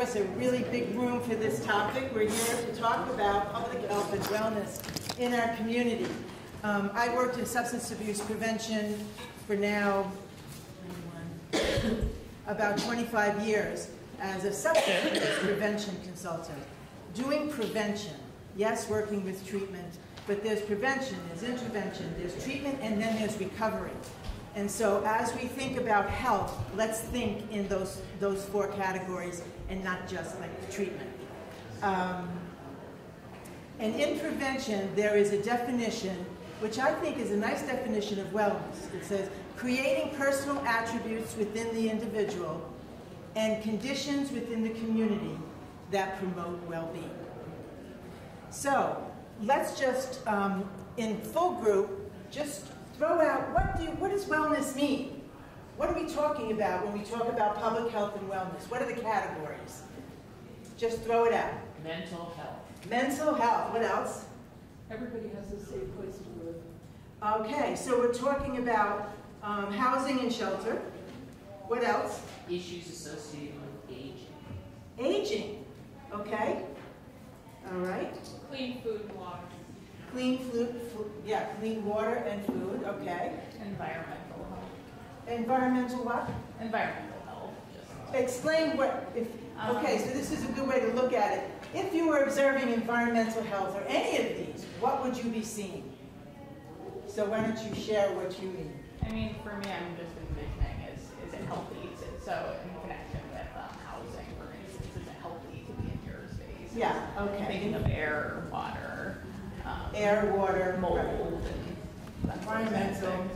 gave us a really big room for this topic. We're here to talk about public health and wellness in our community. Um, I worked in substance abuse prevention for now about 25 years as a substance abuse prevention consultant. Doing prevention, yes, working with treatment, but there's prevention, there's intervention, there's treatment, and then there's recovery. And so as we think about health, let's think in those, those four categories and not just like treatment. Um, and in prevention, there is a definition, which I think is a nice definition of wellness. It says, creating personal attributes within the individual and conditions within the community that promote well-being. So let's just, um, in full group, just throw out, what, do, what does wellness mean? What are we talking about when we talk about public health and wellness? What are the categories? Just throw it out. Mental health. Mental health, what else? Everybody has a safe place to live. Okay, so we're talking about um, housing and shelter. What else? Issues associated with aging. Aging, okay? All right. Clean food and water. Clean food, yeah, clean water and food, okay. Environmental health. Environmental what? Environmental health. Explain what, if, okay, so this is a good way to look at it. If you were observing environmental health or any of these, what would you be seeing? So why don't you share what you mean? I mean, for me, I'm just envisioning is is it healthy? Is it so in connection with um, housing, for instance, is it healthy to be in your space? Yeah, okay. Thinking of air, water, um, Air, water, mold, right. and that sort of environmental,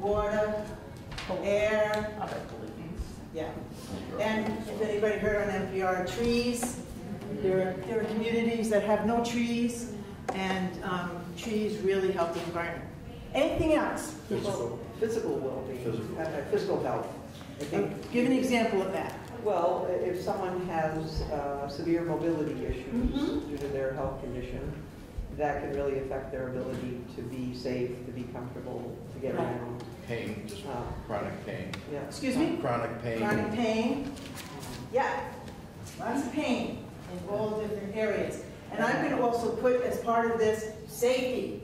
water, air, other pollutants. yeah. And if anybody heard on NPR, trees. There are, there are communities that have no trees, and um, trees really help the environment. Anything else? Physical, physical well-being, Physical. uh, physical health. I think, Give an example of that. well, if someone has uh, severe mobility issues Mhm. due to their health condition, that can really affect their ability to be safe, to be comfortable, to get Right. around. Pain, just Uh, chronic pain. Yeah. Excuse me? Chronic pain. Chronic pain, yeah, lots of pain in all different areas. And I'm going to also put as part of this, safety.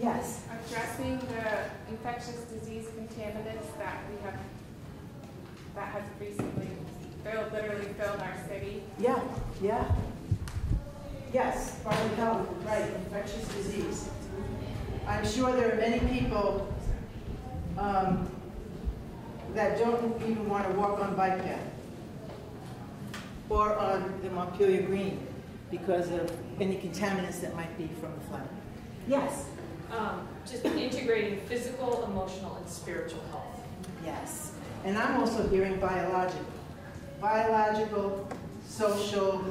Yes, Addressing the infectious disease contaminants that we have, that has recently filled, literally filled our city. yeah, yeah. Yes, public health, right, infectious disease. I'm sure there are many people um, that don't even want to walk on bike path or on the Montpelier Green because of any contaminants that might be from the flood. Yes, Um, just integrating physical, emotional, and spiritual health. yes. And I'm also hearing biological. Biological, social,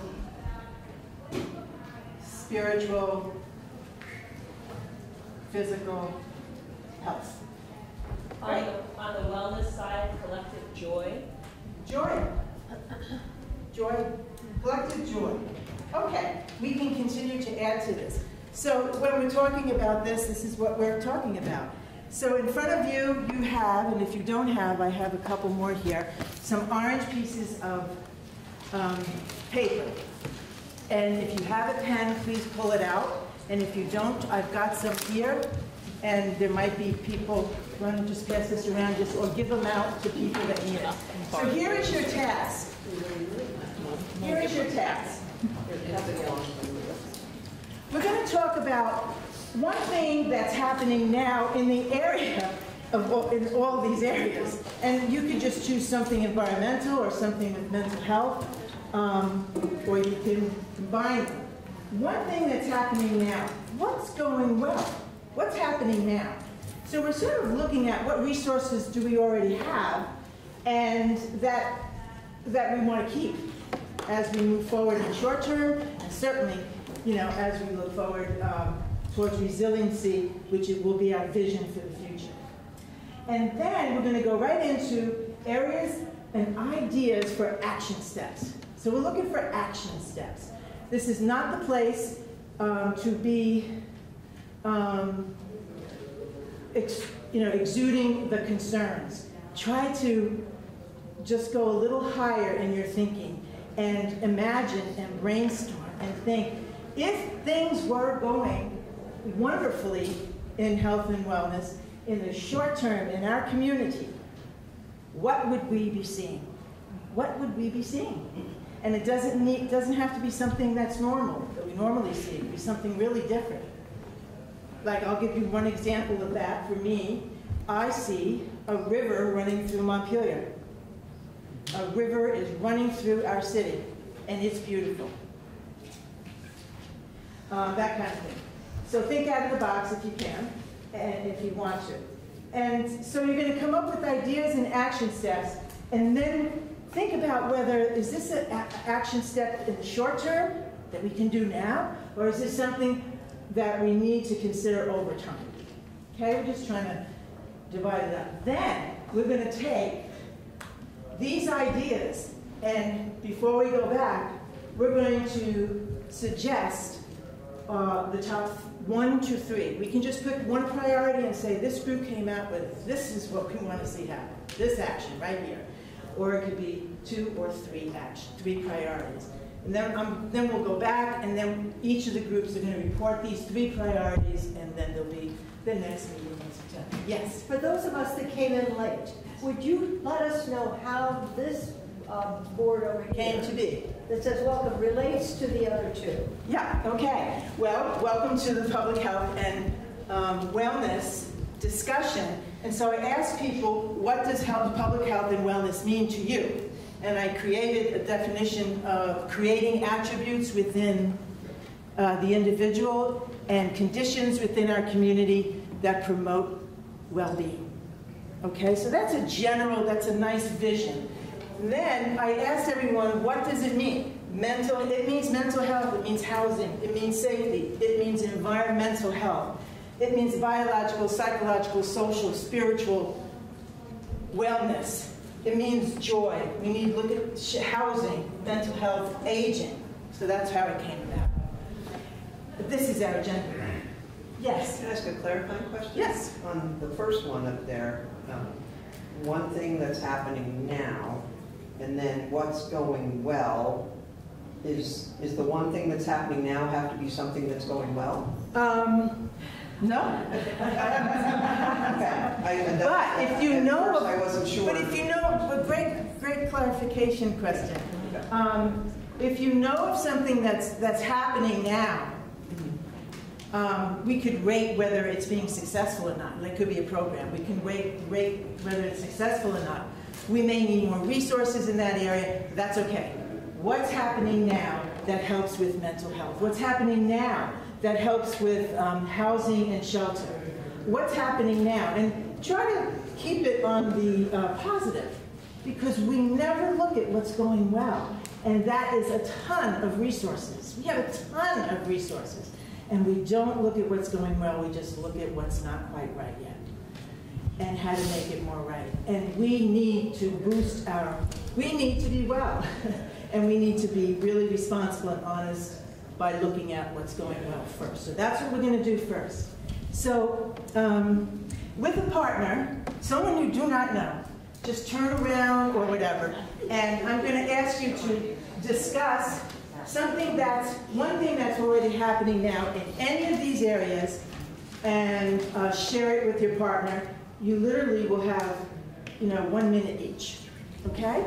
spiritual, physical health. On Right. the, on the wellness side, collective joy. Joy. Joy, collective joy. Okay, we can continue to add to this. So when we're talking about this, this is what we're talking about. So in front of you, you have, and if you don't have, I have a couple more here, some orange pieces of um, paper. And if you have a pen, please pull it out. And if you don't, I've got some here. And there might be people, why don't just pass this around, just, or give them out to people that need it. So here is your task. Here is your task. We're going to talk about one thing that's happening now in the area of, all- in all these areas. And you could just choose something environmental or something with mental health, um, or you can combine them. One thing that's happening now, what's going well? What's happening now? So we're sort of looking at what resources do we already have and that, that we want to keep as we move forward in the short term, and certainly, you know, as we look forward um, towards resiliency, which will be our vision for the future. And then we're going to go right into areas and ideas for action steps. So we're looking for action steps. This is not the place um, to be um, ex- you know, exuding the concerns. Try to just go a little higher in your thinking and imagine and brainstorm and think, if things were going wonderfully in health and wellness in the short term in our community, what would we be seeing? What would we be seeing? And it doesn't need, doesn't have to be something that's normal, that we normally see. It could be something really different. Like, I'll give you one example of that. For me, I see a river running through Montpelier. A river is running through our city, and it's beautiful. Um, that kind of thing. So think out of the box if you can, and if you want to. And so you're going to come up with ideas and action steps, and then think about whether, is this an action step in the short term that we can do now, or is this something that we need to consider over time? Okay, we're just trying to divide it up. Then, we're going to take these ideas, and before we go back, we're going to suggest uh, the top one to three. We can just pick one priority and say, this group came out with, this is what we want to see happen, this action right here. Or it could be two or three action, three priorities. And then, um, then we'll go back, and then each of the groups are going to report these three priorities, and then there'll be the next meeting in September. Yes? For those of us that came in late, would you let us know how this um, board over here Came to be. that says welcome relates to the other two? Yeah, okay. Well, welcome to the public health and um, wellness discussion. And so I asked people, what does health, public health and wellness mean to you? And I created a definition of creating attributes within uh, the individual and conditions within our community that promote well-being. Okay, so that's a general, that's a nice vision. Then I asked everyone, what does it mean? Mental, it means mental health, it means housing, it means safety, it means environmental health, it means biological, psychological, social, spiritual wellness. It means joy. We need to look at housing, mental health, aging. So that's how it came about. But this is our agenda. Yes? Can I ask a clarifying question? Yes. On the first one up there, um, one thing that's happening now, and then what's going well, is, is the one thing that's happening now have to be something that's going well? Um, no. That- But if you know, I wasn't sure. but if you know, but great, great clarification question. Um, if you know of something that's that's happening now, um, we could rate whether it's being successful or not. It could be a program. We can rate rate whether it's successful or not. We may need more resources in that area. That's okay. What's happening now that helps with mental health? What's happening now that helps with um, housing and shelter? What's happening now? And try to keep it on the uh, positive because we never look at what's going well. And that is a ton of resources. We have a ton of resources. And we don't look at what's going well, we just look at what's not quite right yet and how to make it more right. And we need to boost our, we need to be well. and we need to be really responsible and honest by looking at what's going well first. So that's what we're going to do first. So um, with a partner, someone you do not know, just turn around or whatever, and I'm going to ask you to discuss something that's, one thing that's already happening now in any of these areas, and uh, share it with your partner. You literally will have, you know, one minute each. Okay?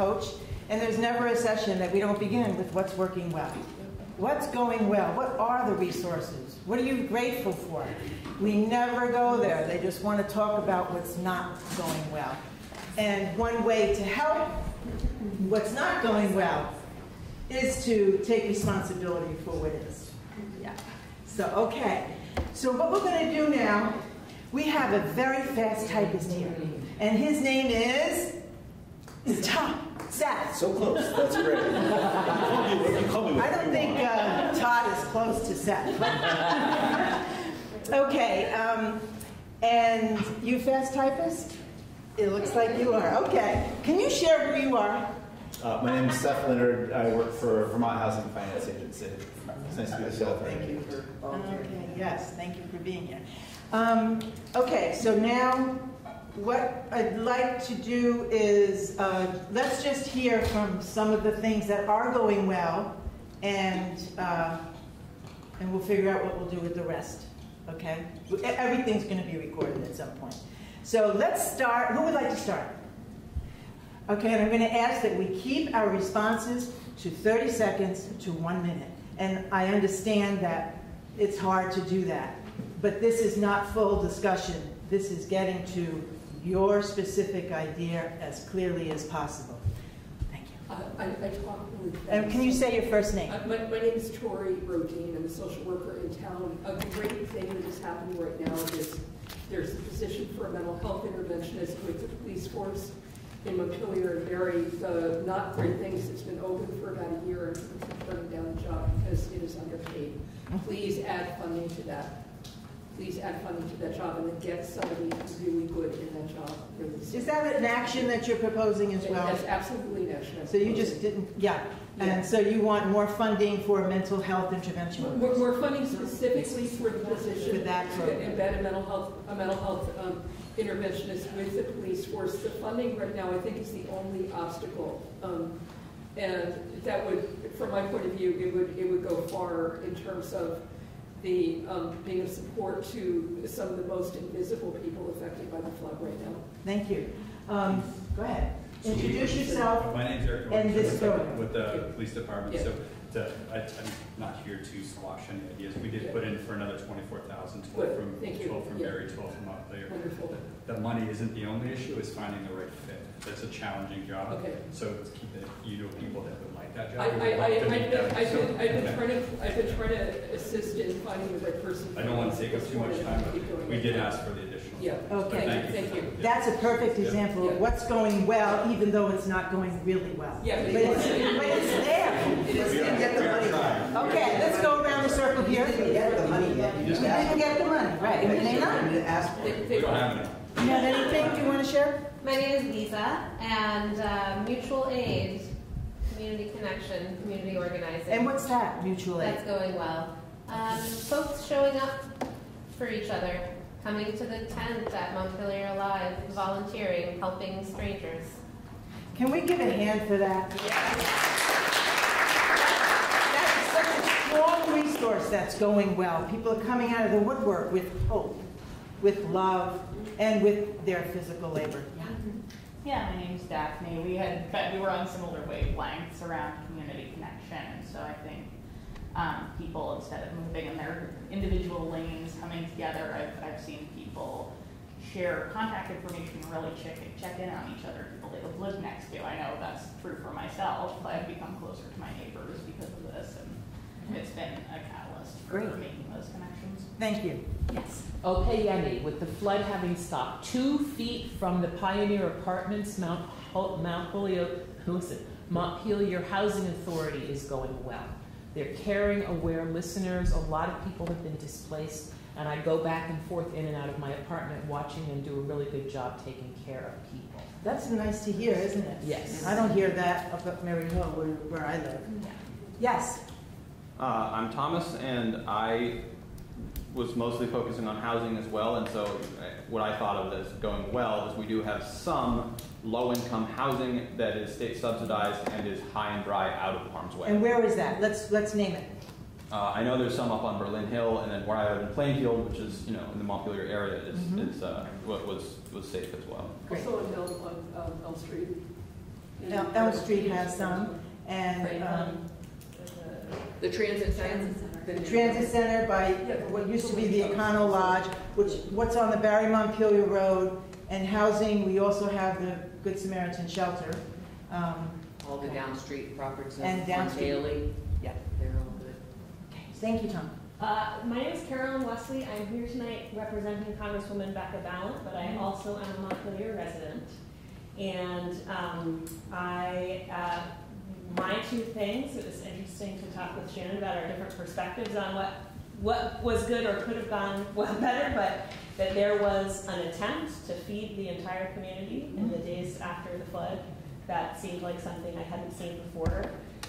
Coach, and there's never a session that we don't begin with what's working well. What's going well? What are the resources? What are you grateful for? We never go there. They just want to talk about what's not going well. And one way to help what's not going well is to take responsibility for what is. Yeah. So, okay. So what we're going to do now, we have a very fast typist here. And his name is, is Tom Seth. So close, that's great. You call me I don't think uh, Todd is close to Seth. Okay, um, and you fast typist? It looks like you are. Okay. Can you share who you are? Uh, my name is Seth Leonard. I work for Vermont Housing Finance Agency. It's nice to be with you. Thank you for volunteering. Okay, yes, thank you for being here. Um, okay, so now what I'd like to do is, uh, let's just hear from some of the things that are going well and, uh, and we'll figure out what we'll do with the rest, okay? Everything's gonna be recorded at some point. So let's start, who would like to start? Okay, and I'm going to ask that we keep our responses to 30 seconds to one minute. And I understand that it's hard to do that, but this is not full discussion. This is getting to your specific idea as clearly as possible. Thank you. I, I I talk really fast. Can you say your first name? Uh, My, my name is Tori Rodine, I'm a social worker in town. A great thing that is happening right now is there's a position for a mental health interventionist with the police force in Montpelier and Barre. The uh, not great things, it's been open for about a year and turning down the job because it is underpaid. Mm-hmm. Please add funding to that. Please add funding to that job and then get somebody really good in that job. Is that an action that you're proposing as well? That's absolutely an action. So you just didn't, yeah. And so you want more funding for mental health intervention? We're, we're funding specifically for the position. For that to. Embed a mental health, a mental health um, interventionist with the police force. The funding right now, I think, is the only obstacle. Um, And that would, from my point of view, it would, it would go far in terms of the, um, being of support to some of the most invisible people affected by the flood right now. Thank you. Um, Go ahead. Introduce yourself. My name's Eric And this Dorn, program. with the police department, Yeah. so to, I, I'm not here to squash any ideas. We did Yeah. put in for another twenty-four thousand, Good, twelve from, thank you. twelve from Yeah. Barre, twelve from Montpelier. Wonderful. The money isn't the only issue, it's finding the right fit. That's a challenging job. Okay. So it's keep it, you know, people that would like I, I, I, I've been, I've so- been, I've been Okay. trying to, I've been trying to assist in finding the right person. I don't want to take up too much time, but we did ask for the additional. Yeah, Okay. thank you, thank you. That's a perfect example Yeah. of what's going well, even though it's not going really well. Yeah, But but it's, it's- but it's there. It is- We didn't get the money. Okay, let's go around the circle here. here. didn't get the money yet, you We didn't get the money, right, and we may not. You didn't ask for They- it. they- We don't have any. Do you have anything you want to share? My name is Lisa, and uh, Mutual Aid, Community Connection, Community Organizing. And what's that, mutual aid? That's going well. Um, folks showing up for each other, coming to the tent at Montpelier Alive, volunteering, helping strangers. Can we give a hand for that? That is such a strong resource that's going well. People are coming out of the woodwork with hope, with love, and with their physical labor. Yeah. Yeah, my name's Daphne. We had, but we were on similar wavelengths around community connection, and so I think um, people, instead of moving in their individual lanes, coming together, I've, I've seen people share contact information, really check, check in on each other, people they lived next to. I know that's true for myself. I've become closer to my neighbors because of this, and it's been a catalyst for Great. making those connections. Thank you. Yes. Okay, Yenny, with the flood having stopped two feet from the Pioneer Apartments, Mount, Mount Holyoke, listen, Montpelier Housing Authority is going well. They're caring, aware listeners. A lot of people have been displaced, and I go back and forth in and out of my apartment watching them do a really good job taking care of people. That's nice to hear, isn't it? Yes. I don't hear that up at Mary Hill where, where I live. Yes. Uh, I'm Thomas, and I was mostly focusing on housing as well. And so, uh, what I thought of as going well is we do have some low-income housing that is state subsidized and is high and dry, out of harm's way. And where is that? Let's, let's name it. Uh, I know there's some up on Berlin Hill, and then where I live in Plainfield, which is, you know, in the Montpelier area, is, Mhm. is, uh, what was, was safe as well. Great. Also on Elm, on um, Elm Street. El- Elm Street has some, and um, The transit center. The transit center by what used to be the Econo Lodge, which, what's on the Barre Montpelier Road, and housing, we also have the Good Samaritan Shelter. Um, All the down street properties And down street. Daly, Yeah. they're all good. Okay, Thank you, Tom. Uh, my name is Carolyn Wesley. I'm here tonight representing Congresswoman Becca Balint, but I also am a Montpelier resident. And um, I, uh, my two things, it was interesting to talk with Shannon about our different perspectives on what, what was good or could have gone well better, but that there was an attempt to feed the entire community in the days after the flood. That seemed like something I hadn't seen before.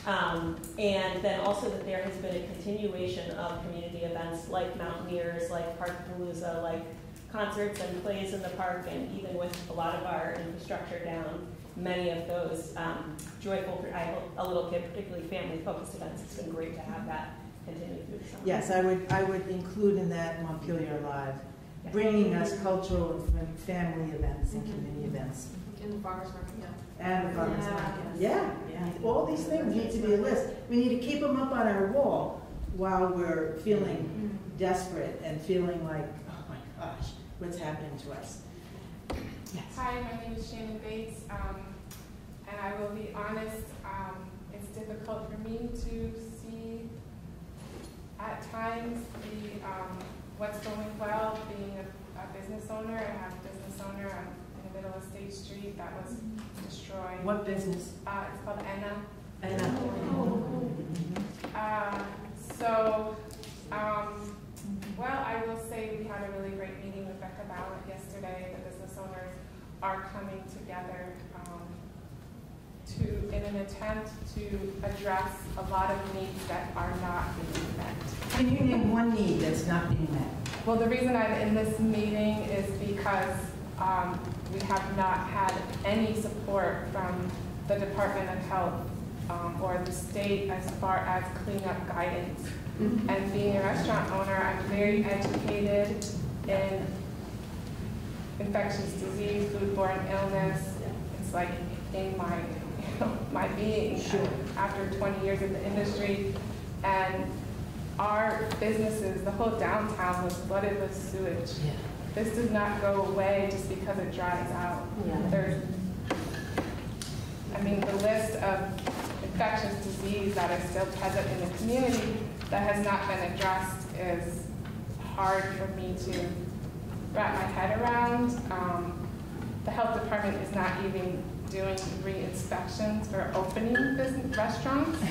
Um, and then also that there has been a continuation of community events like Mountaineers, like Park Palooza, like concerts and plays in the park, and even with a lot of our infrastructure down, many of those um, joyful, I have a little kid, particularly family-focused events. It's been great to have that continue through the summer. Yes, I would, I would include in that Montpelier Alive, bringing us cultural and family events and community events. In the farmer's market, yeah. And the farmers Yeah. market. Yeah, all these things need to be a list. We need to keep them up on our wall while we're feeling desperate and feeling like, oh my gosh, what's happening to us? Yes. Hi, my name is Shannon Bates, um, and I will be honest, um, it's difficult for me to see at times the, um, what's going well, being a, a business owner, I have a business owner, in the middle of State Street that was destroyed. What business? Uh, it's called Enna. And, Uh, so, um, well, I will say we had a really great meeting with Becca Balint yesterday. The business owners are coming together um, to, in an attempt to address a lot of needs that are not being met. Can you name one need that's not being met? Well, the reason I'm in this meeting is because um, we have not had any support from the Department of Health um, or the state as far as cleanup guidance. Mm-hmm. And being a restaurant owner, I'm very educated in infectious disease, foodborne illness. It's like in my, you know, my being after 20 years in the industry. And our businesses, the whole downtown was flooded with sewage. This does not go away just because it dries out. There's, I mean, the list of infectious disease that are still present in the community that has not been addressed is hard for me to wrap my head around. Um, the health department is not even doing re-inspections for opening business restaurants.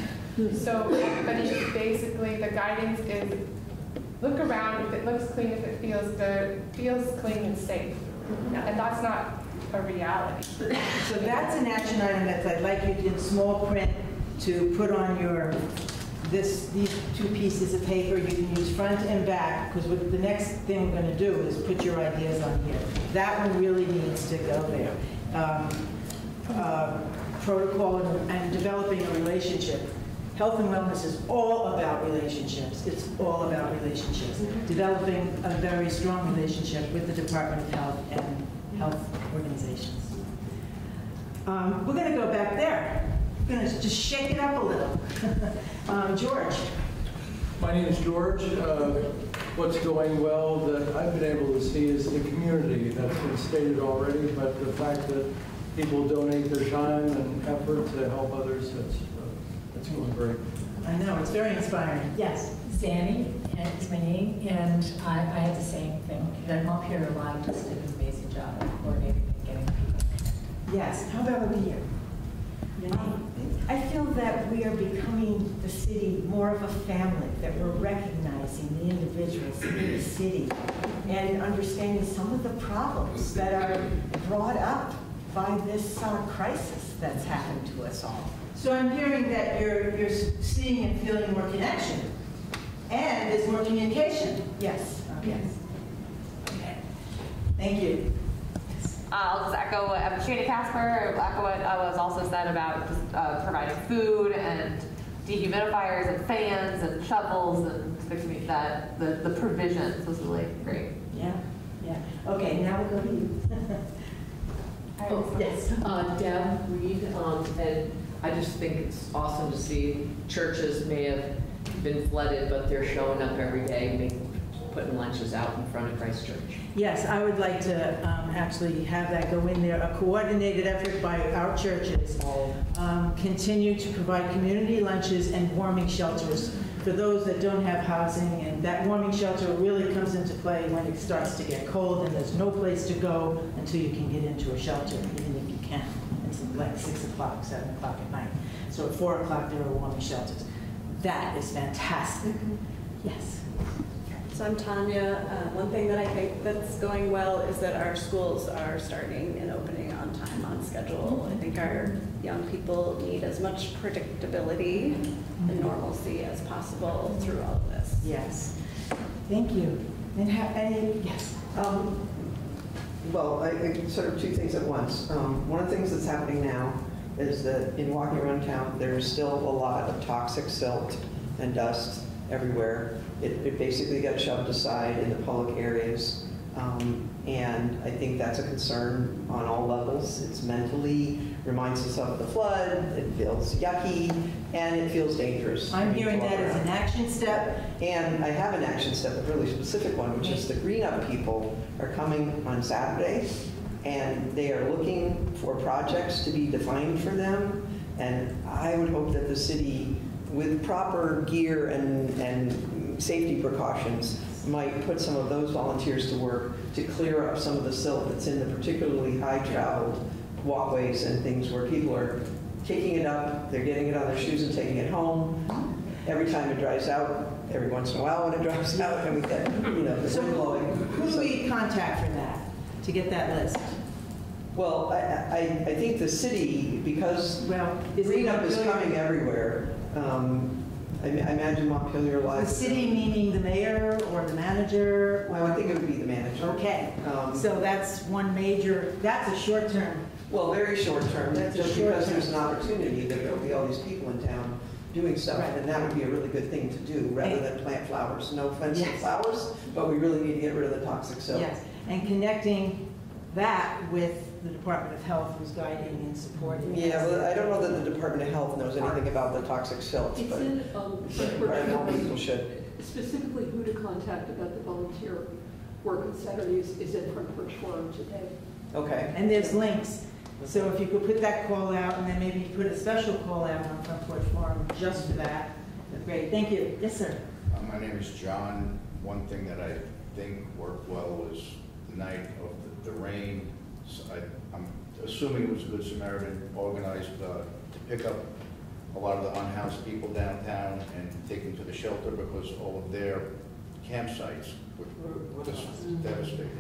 So, but it's basically, the guidance is, look around, if it looks clean, if it feels good, feels clean and safe. And that's not a reality. So that's an action item that I'd like you in small print to put on your, this, these two pieces of paper. You can use front and back, because the next thing we're gonna do is put your ideas on here. That one really needs to go there. Um, uh, Protocol and- and developing a relationship. Health and wellness is all about relationships. It's all about relationships. Developing a very strong relationship with the Department of Health and health organizations. Um, We're going to go back there. We're going to just shake it up a little. Um, George? My name is George. Uh, What's going well that I've been able to see is the community that's been stated already, but the fact that people donate their time and effort to help others, that's, uh, that's going great. I know, it's very inspiring. Yes? Zanny, and it's my name, and I, I had the same thing. The Montpelier Alive just did an amazing job of coordinating and getting people. Yes. How about over here? Your name? I feel that we are becoming the city more of a family, that we're recognizing the individuals in the city and understanding some of the problems that are brought up by this uh, crisis that's happened to us all. So I'm hearing that you're, you're seeing and feeling more connection, and there's more communication. Yes. Yes. Okay. Thank you. Uh, I'll just echo what um, Shana Casper, echo what uh, was also said about just, uh, providing food and dehumidifiers and fans and shovels and the commu- that, the, the provisions was really great. Yeah, yeah. Okay, now we'll go to you. Oh, yes, uh, Deb Reed, um, and I just think it's awesome to see churches may have been flooded, but they're showing up every day, making, putting lunches out in front of Christ Church. Yes, I would like to um, actually have that go in there, a coordinated effort by our churches. um, Continue to provide community lunches and warming shelters for those that don't have housing. And that warming shelter really comes into play when it starts to get cold and there's no place to go until you can get into a shelter, even if you can. It's like 6 o'clock, 7 o'clock at night. So at 4 o'clock, there are warming shelters. That is fantastic. Yes. So I'm Tanya. Uh, One thing that I think that's going well is that our schools are starting and opening on time, on schedule. I think our young people need as much predictability and normalcy as possible through all of this. Yes. Thank you. And have any, yes. Um, Well, I, I sort of two things at once. Um, One of the things that's happening now is that in walking around town, there is still a lot of toxic silt and dust everywhere. It, it basically got shoved aside in the public areas. Um, And I think that's a concern on all levels. It's mentally, reminds us of the flood, it feels yucky, and it feels dangerous. I'm hearing that as an action step. And I have an action step, a really specific one, which is the Green Up people are coming on Saturday, and they are looking for projects to be defined for them. And I would hope that the city, with proper gear and, and safety precautions, might put some of those volunteers to work to clear up some of the silt that's in the particularly high-traveled walkways and things where people are taking it up, they're getting it on their shoes and taking it home. Every time it dries out, every once in a while when it dries out, and we get, you know, the So wind blowing. who do we contact for that, to get that list? Well, I, I, I think the city, because Well, is it Green Up is coming everywhere, um, I I imagine Montpelier The city meaning the mayor or the manager? Well, I think it would be the manager. Okay, Um, so that's one major, that's a short term. Well, very short term, That's a just short because there's an opportunity that there'll be all these people in town doing stuff, Right. and that would be a really good thing to do, rather than plant flowers. No offense to Yes. flowers, but we really need to get rid of the toxic silt. Yes, and connecting that with the Department of Health was guiding and supporting. Yeah, well, I don't know that the Department of Health knows anything about the toxic silt, It's but in, um, but environmental people should. specifically who to contact about the volunteer work on Saturdays is in Front Porch Forum today. Okay. And there's links. So if you could put that call out and then maybe put a special call out on Front Porch Forum just for that, great, thank you. Yes, sir. Uh, My name is John. One thing that I think worked well was the night of the- the rain. S- I- I'm assuming it was a Good Samaritan organized uh, to pick up a lot of the unhoused people downtown and take them to the shelter because all of their campsites were just devastated.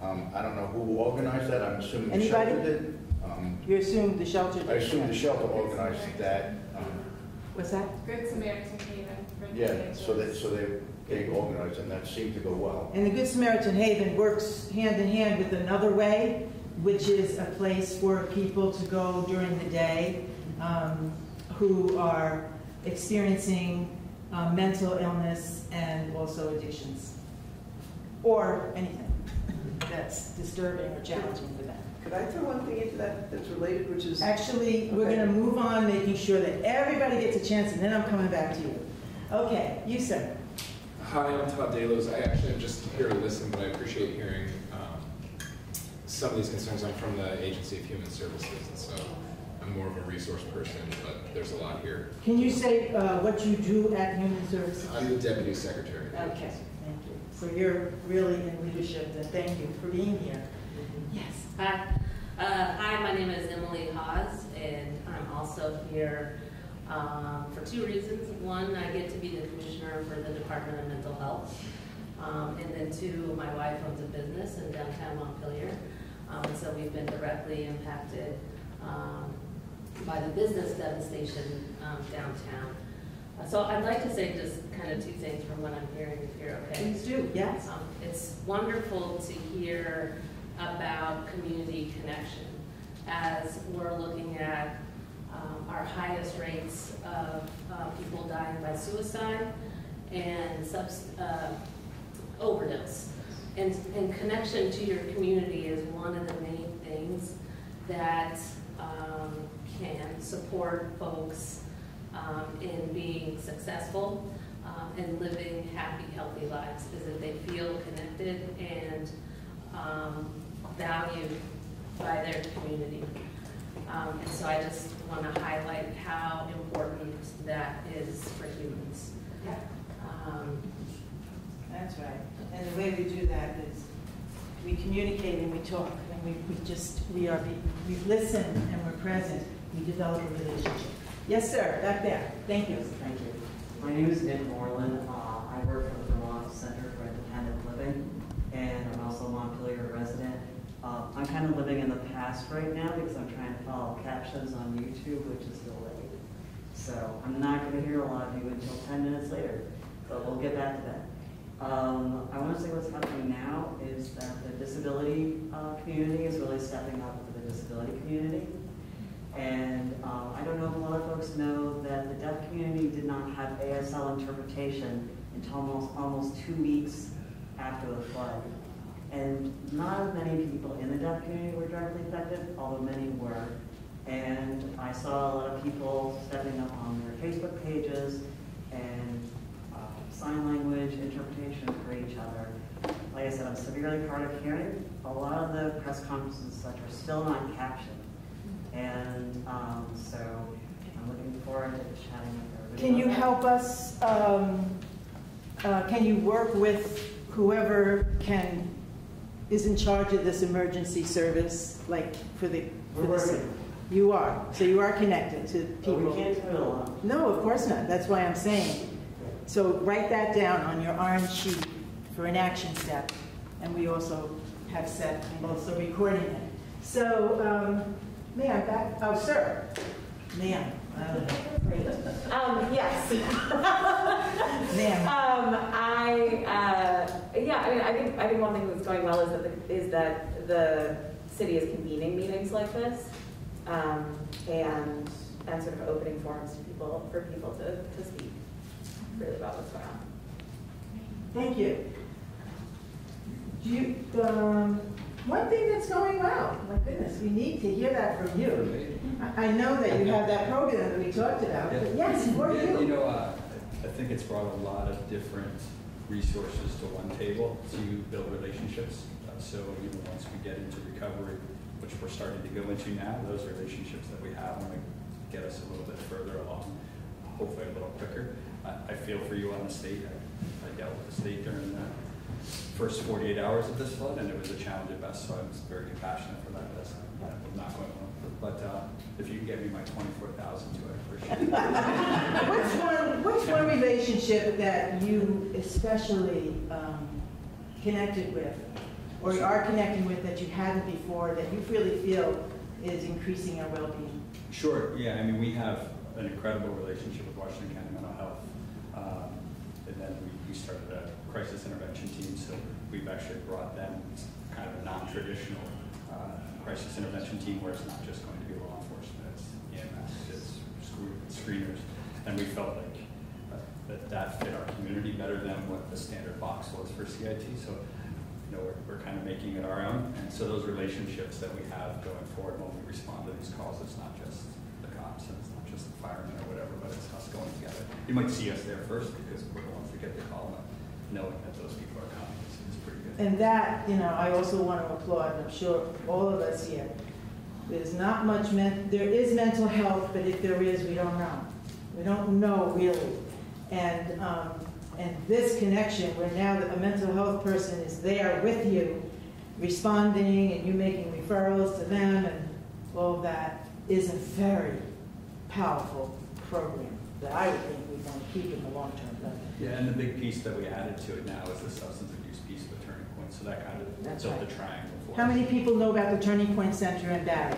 Um, I don't know who organized that. I'm assuming the shelter Anybody? did. Um, You assume the shelter. I assume the shelter organized that. Um, What's that? Good Samaritan Haven. Good Yeah, so that, so they, they organized and that seemed to go well. And the Good Samaritan Haven works hand in hand with Another Way, which is a place for people to go during the day um, who are experiencing uh, mental illness and also addictions, or anything that's disturbing or challenging for them. Could I throw one thing into that that's related, which is? Actually, we're going to move on, making sure that everybody gets a chance, and then I'm coming back to you. Okay, you, sir. Hi, I'm Todd Daloz. I actually am just here to listen, but I appreciate hearing some of these concerns. I'm from the Agency of Human Services, and so I'm more of a resource person, but there's a lot here. Can you say uh, what you do at Human Services? I'm the Deputy Secretary. Okay, thank you. So you're really in leadership, and thank you for being here. Yes. Hi, uh, hi, my name is Emily Hawes, and I'm also here um, for two reasons. One, I get to be the commissioner for the Department of Mental Health. Um, and then two, my wife owns a business in downtown Montpelier. Um, so we've been directly impacted um, by the business devastation um, downtown. Uh, So I'd like to say just kind of two things from what I'm hearing, if you're okay. Please do, yes. Um, It's wonderful to hear about community connection as we're looking at um, our highest rates of uh, people dying by suicide and subs, uh, overdose. And, and connection to your community is one of the main things that um, can support folks um, in being successful um, and living happy, healthy lives, is that they feel connected and um, valued by their community. Um, and so I just want to highlight how important that is for humans. Yeah. That's right. And the way we do that is we communicate and we talk and we, we just, we are, we listen and we're present. We develop a relationship. Yes, sir, back there. Thank you. Thank you. My name is Nick Moreland. Uh, I work for the Vermont Center for Independent Living, and I'm also a Montpelier resident. Uh, I'm kind of living in the past right now because I'm trying to follow captions on YouTube, which is delayed. So I'm not going to hear a lot of you until 10 minutes later, but we'll get back to that. Um, I want to say what's happening now is that the disability uh, community is really stepping up for the disability community. And uh, I don't know if a lot of folks know that the deaf community did not have ASL interpretation until almost, almost two weeks after the flood. And not as many people in the deaf community were directly affected, although many were. And I saw a lot of people stepping up on their Facebook pages and sign language interpretation for each other. Like I said, I'm severely hard of hearing. A lot of the press conferences and such are still not captioned. And um, so I'm looking forward to chatting with everybody. Can you that. help us, um, uh, can you work with whoever can, is in charge of this emergency service, like for the? for We're the- working. You are, so you are connected to people? we can't do it alone. No, of course not, that's why I'm saying. So write that down on your orange sheet for an action step, and we also have set, I'm also recording it. So, um, may I back, oh, sir, ma'am. uh, Um, yes. Ma'am. Um, I, uh, yeah, I mean, I think, I think one thing that's going well is that, the- is that the city is convening meetings like this, um, and, and sort of opening forums to people, for people to, to speak really about what's going on. Thank you. Do you, um, one thing that's going well, my goodness, we need to hear that from you. I, I know that you have that program that we talked about, but yes, for Yeah, You you. know, uh, I think it's brought a lot of different resources to one table to build relationships. Uh, So, you know, once we get into recovery, which we're starting to go into now, those relationships that we have want to get us a little bit further along, hopefully a little quicker. I, I feel for you on the state. I I dealt with the state during the first 48 hours of this flood, and it was a challenge at best, so I was very compassionate for that. That's not going on. But uh, if you can get me my 24,000 too, I appreciate it. What's one, what's one relationship that you especially um, connected with, or are connecting with that you hadn't before, that you really feel is increasing our well-being? Sure, yeah, I mean, we have an incredible relationship with Washington County Mental Health. Um, And then we, started a crisis intervention team, so we've actually brought them kind of a non-traditional uh, crisis intervention team where it's not just going to be law enforcement, it's EMS, it's screeners. And we felt like uh, that that fit our community better than what the standard box was for CIT. So, you know, we're, we're kind of making it our own. And so those relationships that we have going forward when we respond to these calls, it's not just the cops and it's not just the firemen or whatever, but it's us going together. You might see us there first because we're the ones that get the call, but knowing that those people are coming is, is pretty good. And that, you know, I also want to applaud, and I'm sure all of us here, there's not much, men- there is mental health, but if there is, we don't know. We don't know really. And, um, and this connection, where now a mental health person is there with you, responding, and you making referrals to them, and all that, is a very powerful program that I would we want to keep in the long term. But Yeah, and the big piece that we added to it now is the substance abuse piece of the turning point, so that kind of That's built right. the triangle for How us. many people know about the Turning Point Center in Barre?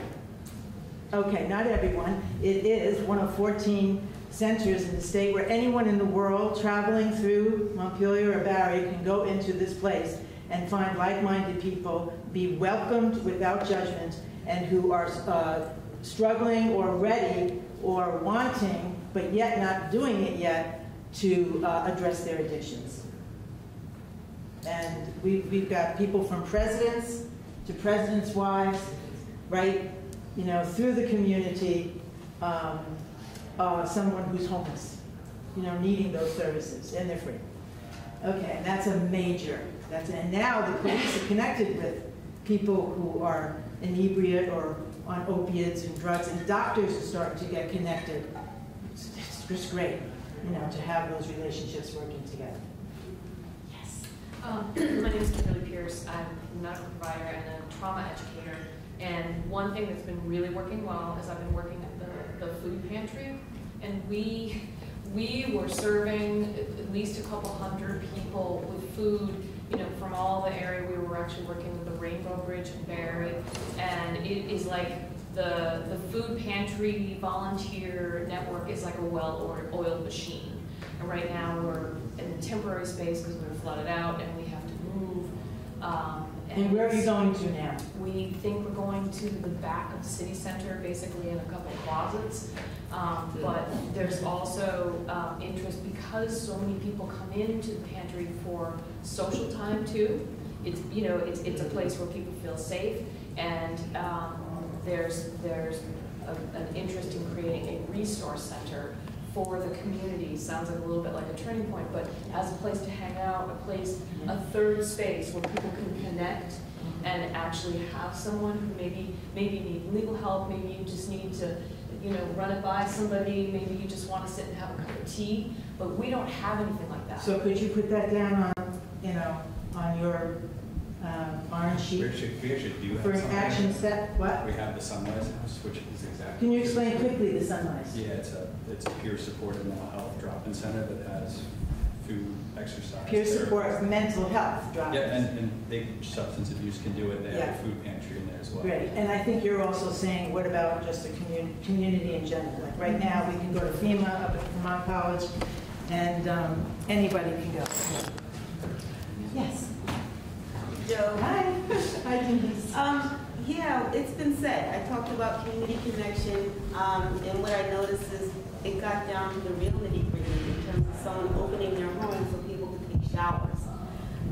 Okay, not everyone. It is one of 14 centers in the state where anyone in the world traveling through Montpelier or Barre can go into this place and find like-minded people, be welcomed without judgment, and who are uh, struggling or ready or wanting, but yet not doing it yet to uh, address their addictions. And we've, we've got people from presidents to presidents' wives, right, you know, through the community, um, uh, someone who's homeless, you know, needing those services, and they're free. Okay, and that's a major, that's, and now the police are connected with people who are inebriate or on opiates and drugs, and doctors are starting to get connected. It's, great, you know, to have those relationships working together. Um, My name is Kimberly Pierce. I'm a medical provider and a trauma educator. And one thing that's been really working well is I've been working at the, the food pantry. And we, we were serving at least a couple hundred people with food, you know, from all the area. We were actually working with the Rainbow Bridge in Barre. And it is like the, the food pantry volunteer network is like a well-oiled machine. And right now, we're in a temporary space because we were flooded out and we have to move. Um, And where are you going to now? We think we're going to the back of the city center, basically in a couple of closets. Um, But there's also um, interest because so many people come into the pantry for social time too. It's, you know, it's, it's a place where people feel safe and um, there's, there's a- an interest in creating a resource center for the community. Sounds like a little bit like a turning point, but as a place to hang out, a place, mm-hmm. a third space where people can connect mm-hmm. and actually have someone who maybe, maybe need legal help, maybe you just need to, you know, run it by somebody, maybe you just want to sit and have a cup of tea, but we don't have anything like that. So could you put that down on, you know, on your um, orange We sheet? actually, we actually do have For an something. action step, what? We have the Sunrise House, which is exactly. Can you explain quickly the sunrise? Yeah, it's a, it's a peer supported mental health drop-in center that has food, exercise. Peer therapy. support mental health drop. Yeah, and, and they, substance abuse can do it, they have Yeah. a food pantry in there as well. Great, and I think you're also saying, what about just the community, community in general? Like, right now, we can go to FEMA up at Vermont College, and um, anybody can go. Yes. Joe. Hi. Hi, Denise. Um, yeah, it's been said. I talked about community connection, um, and what I noticed is it got down to the real nitty gritty in terms of someone opening their home so people could take showers.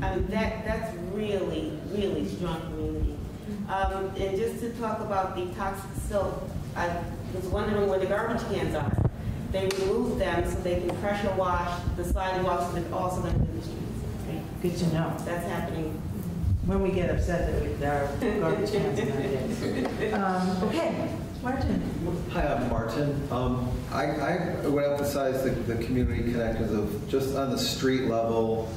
Um, that, that's really, really strong community. Um, and just to talk about the toxic silt, I was wondering where the garbage cans are. They remove them so they can pressure wash the sidewalks and also the streets. Good to know. That's happening When we get upset that we, our garbage cans are not there. Um, Okay, Martin. Hi, I'm Martin. Um, I, I would emphasize the, the community connectors of just on the street level,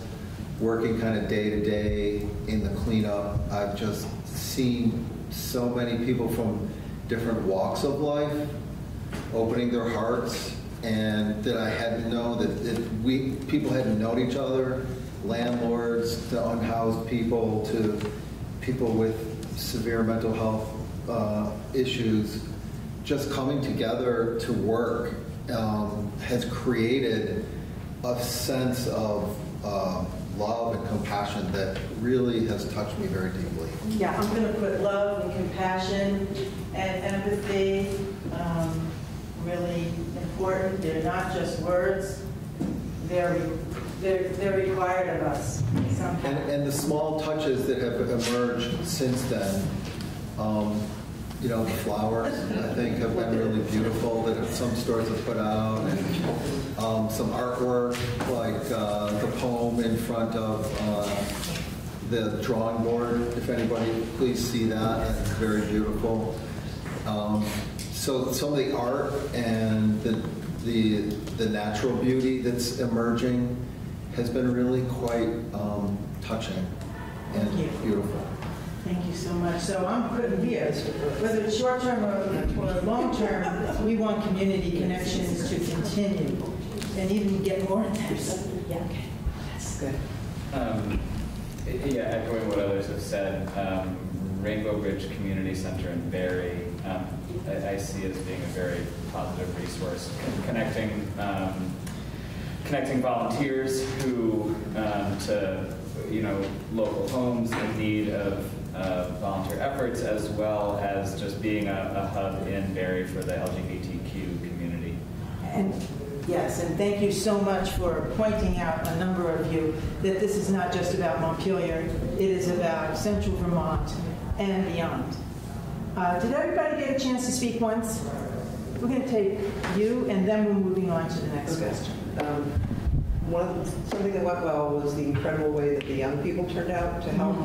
working kind of day to day in the cleanup. I've just seen so many people from different walks of life opening their hearts and that I hadn't known that, that we, people hadn't known each other, landlords to unhoused people to people with severe mental health uh, issues, just coming together to work um, has created a sense of uh, love and compassion that really has touched me very deeply. Yeah, I'm going to put love and compassion and empathy, um, really important. They're not just words, they're, they're, they're required of us. And, and the small touches that have emerged since then, um, you know, the flowers, I think, have been really beautiful that some stores have put out, and um, some artwork, like uh, the poem in front of uh, the drawing board, if anybody, please see that, it's very beautiful. Um, So some of the art and the, the, the natural beauty that's emerging has been really quite um, touching and beautiful. Thank you so much. So I'm putting here, whether it's short-term or, or long-term, we want community connections to continue and even get more intense. Yeah, okay, that's good. Um, Yeah, echoing what others have said, um, Rainbow Bridge Community Center in Barre, um, I I see as being a very positive resource, connecting, um, connecting volunteers who, um, to, you know, local homes in need of uh, volunteer efforts, as well as just being a, a hub in Barre for the LGBTQ community. And yes, and thank you so much for pointing out, a number of you, that this is not just about Montpelier, it is about central Vermont and beyond. Uh, Did everybody get a chance to speak once? We're going to take you, and then we're moving on to the next question. Um, One, something that went well was the incredible way that the young people turned out to help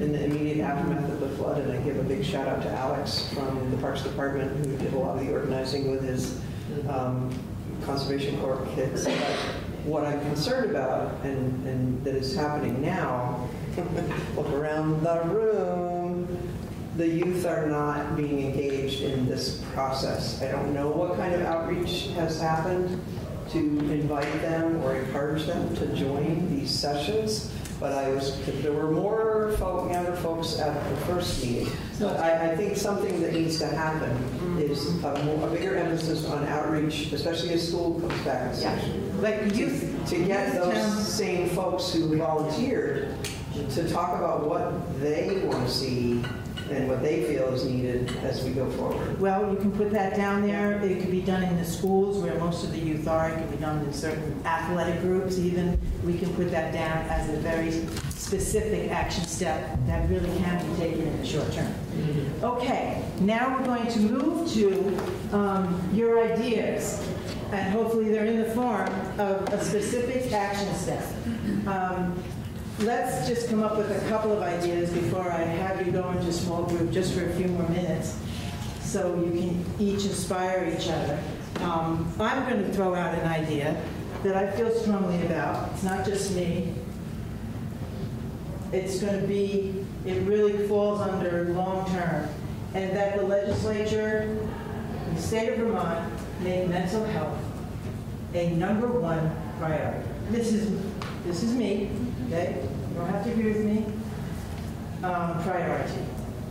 in the immediate aftermath of the flood, and I give a big shout out to Alex from the Parks Department, who did a lot of the organizing with his um, Conservation Corps kids. But What I'm concerned about, and, and that is happening now, look around the room, the youth are not being engaged in this process. I don't know what kind of outreach has happened to invite them or encourage them to join these sessions, but I was, there were more folk, younger folks at the first meeting. But I, I think something that needs to happen mm-hmm. is a more, a bigger emphasis on outreach, especially as school comes back session. Like youth. To get those same folks who volunteered to talk about what they want to see and what they feel is needed as we go forward. Well, you can put that down there. It can be done in the schools where most of the youth are. It can be done in certain athletic groups even. We can put that down as a very specific action step that really can be taken in the short term. Okay, now we're going to move to um, your ideas. And hopefully they're in the form of a specific action step. Um, Let's just come up with a couple of ideas before I have you go into a small group just for a few more minutes, so you can each inspire each other. Um, I'm going to throw out an idea that I feel strongly about. It's not just me. It's going to be, it really falls under long-term, and that the legislature, the state of Vermont, make mental health a number one priority. This is, this is me, okay? Don't have to agree with me. Um, Priority.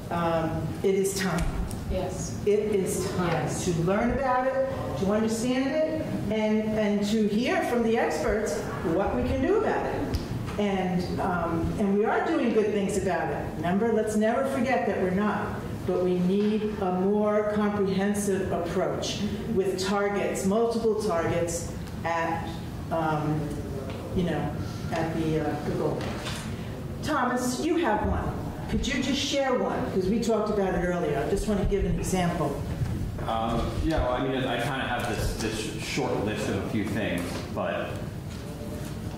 Um, It is time. Yes. It is time to learn about it, to understand it, and, and to hear from the experts what we can do about it. And, um, and we are doing good things about it. Remember, let's never forget that we're not. But we need a more comprehensive approach with targets, multiple targets at, um, you know, at the, uh, the goal. Thomas, you have one. Could you just share one? Because we talked about it earlier. I just want to give an example. Um, yeah, well, I mean, I kind of have this, this short list of a few things, but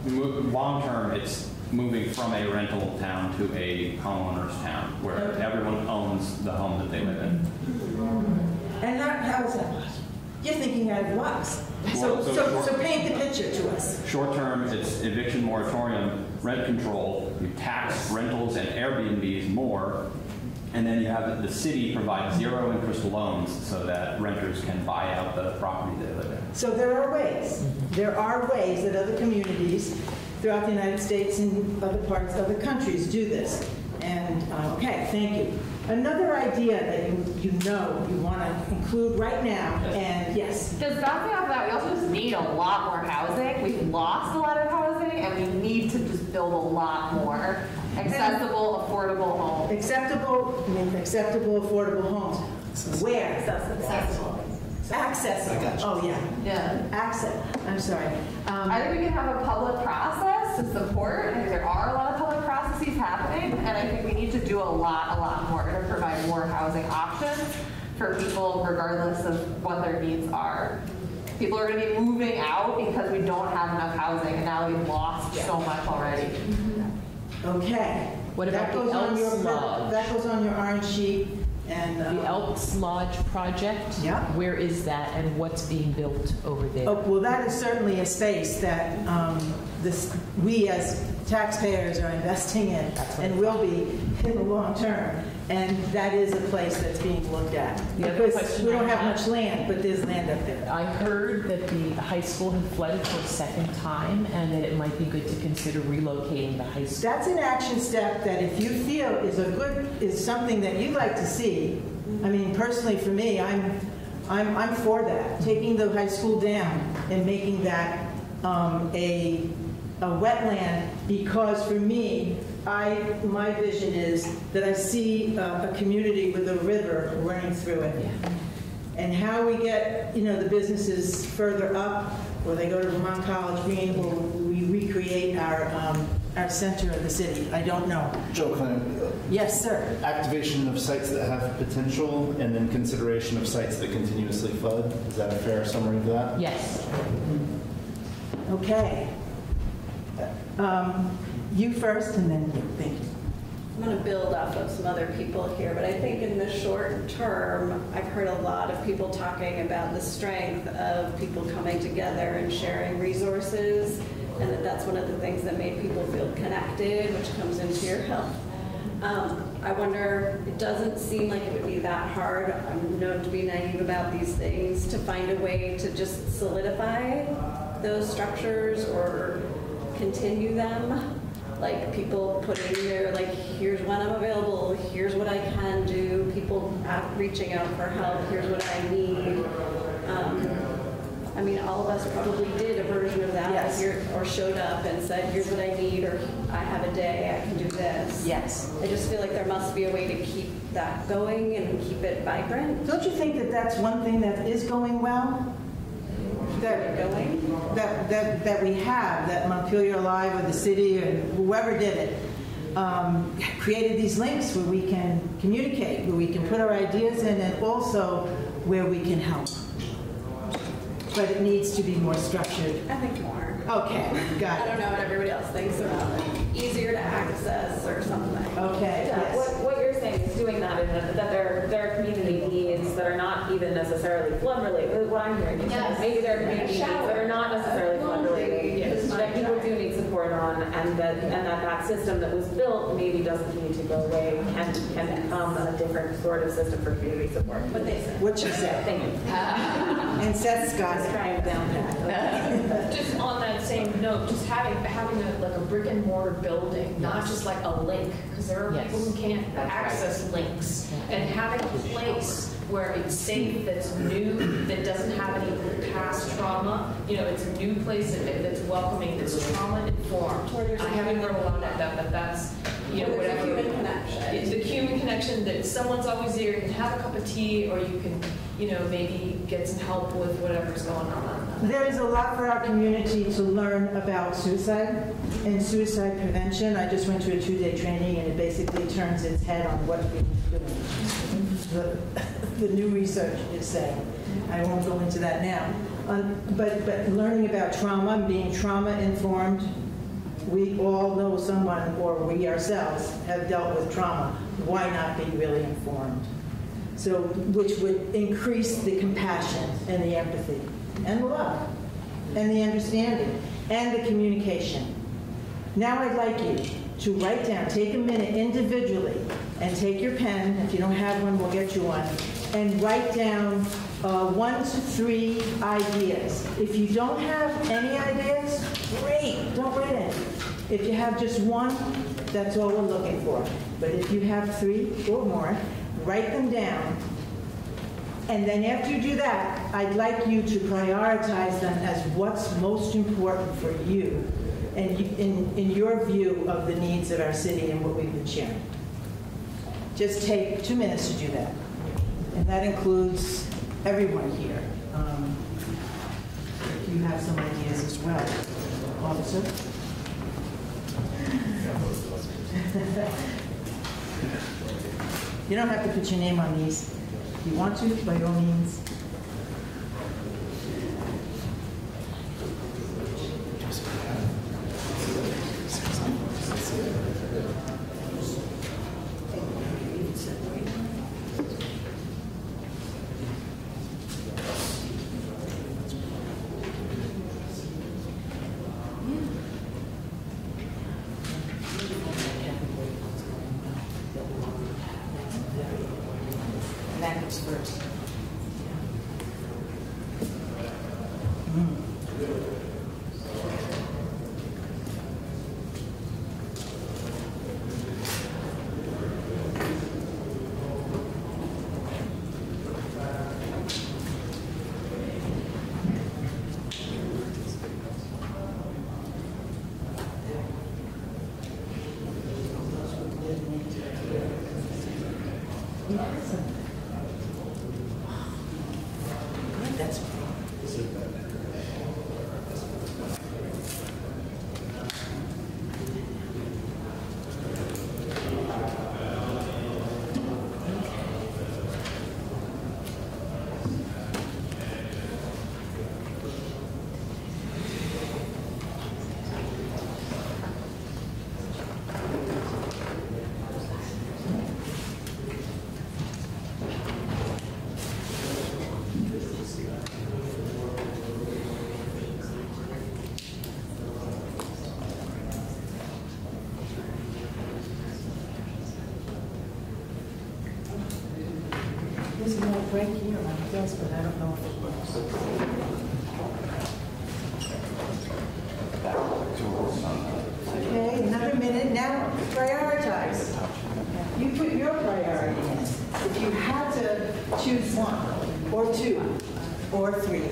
mo- long-term, it's moving from a rental town to a homeowner's town, where everyone owns the home that they live in. And that, how is that possible? You're thinking out of the box. So, so so, short- so paint the picture to us. Short-term, it's eviction moratorium, rent control, you tax rentals and Airbnbs more, and then you have the city provide zero-interest loans so that renters can buy out the property they live in. So there are ways. There are ways that other communities throughout the United States and other parts, of other countries do this. And, uh, okay, thank you. Another idea that you, you know you want to include right now, and yes, Just bouncing off of that, we also just need a lot more housing. We've lost a lot of housing, and we need to just build a lot more accessible, affordable homes. acceptable, I mean, acceptable, affordable homes. Where? Accessible. Accessible. Oh, yeah. Yeah. Access, I'm sorry. Um, I think we can have a public process to support. I think there are a lot of public processes happening, and I think we need to do a lot, a lot more to provide more housing options for people regardless of what their needs are. People are going to be moving out because we don't have enough housing, and now we've lost so much already. Okay. What about That the goes on your Elks Lodge? That goes on your orange sheet, and. uh, The Elks Lodge project? Yeah. Where is that and what's being built over there? Oh, well, that is certainly a space that um, this, we as taxpayers are investing in and will be in the long term. And that is a place that's being looked at. The other Because question we don't I have have- much land, but there's land up there. I heard that the high school had flooded for a second time and that it might be good to consider relocating the high school. That's an action step that if you feel is a good, is something that you'd like to see, I mean, personally for me, I'm, I'm, I'm for that. Taking the high school down and making that um, a, a wetland, because for me, I, my vision is that I see uh, a community with a river running through it. And how we get, you know, the businesses further up, or they go to Vermont College Green, or we recreate our, um, our center of the city, I don't know. Joe, can I, uh, Yes, sir. activation of sites that have potential and then consideration of sites that continuously flood. Is that a fair summary of that? Yes. Okay. Um, You first, and then you, thank you. I'm going to build off of some other people here, but I think in the short term, I've heard a lot of people talking about the strength of people coming together and sharing resources, and that that's one of the things that made people feel connected, which comes into your health. Um, I wonder, it doesn't seem like it would be that hard, I'm known to be naive about these things, to find a way to just solidify those structures or continue them like people putting their like here's when i'm available here's what i can do people out, reaching out for help here's what i need um, i mean all of us probably did a version of that Yes. here, or showed up and said here's what i need or i have a day i can do this Yes. i just feel like there must be a way to keep that going and keep it vibrant Don't you think that that's one thing that is going well? That, that, that, that we have, that Montpelier Alive or the city or whoever did it, um, created these links where we can communicate, where we can put our ideas in, and also where we can help. But it needs to be more structured. i think more Okay, got i don't know what everybody else thinks about it easier to access or something Okay, yes. what, what you're saying is doing that, and that that there, there are community needs that are not even necessarily flood related. What I'm hearing is Yes. maybe there are community needs that are not necessarily flood related, Yes. that people do on, and that, and that that system that was built maybe doesn't need to go away, can, can become a different sort of system for community support. what they said What you said. Thank you. And Seth's got it. Trying down that. Just on that same note, just having, having a, like a brick and mortar building, not just like a link, because there are Yes. people who can't That's right. access links. And having a place where it's safe, that's new, that doesn't have any past trauma, you know, it's a new place that- that's welcoming, that's trauma informed. I haven't heard a lot of that, but that's, you know, Where there's a whatever. human connection. It's the human connection that someone's always there, you can have a cup of tea, or you can, you know, maybe get some help with whatever's going on. There is a lot for our community to learn about suicide and suicide prevention. I just went to a two-day training, and it basically turns its head on what we the, the new research is saying. I won't go into that now. Um, But, but learning about trauma, and being trauma-informed, we all know someone, or we ourselves, have dealt with trauma. Why not be really informed? So, which would increase the compassion and the empathy and the love and the understanding and the communication. Now I'd like you to write down, take a minute individually and take your pen, if you don't have one, we'll get you one, and write down uh, one to three ideas. If you don't have any ideas, great, don't write any. If you have just one, that's all we're looking for. But if you have three or more, write them down and then after you do that, I'd like you to prioritize them as what's most important for you and you- in, in your view of the needs of our city and what we've been sharing. Just take two minutes to do that. And that includes everyone here. Um, If you have some ideas as well. Officer? You don't have to put your name on these. If you want to, by all means. Right here like this, but I don't know if it works. Okay, another minute. Now prioritize. You put your priority in. If you had to choose one, or two, or three,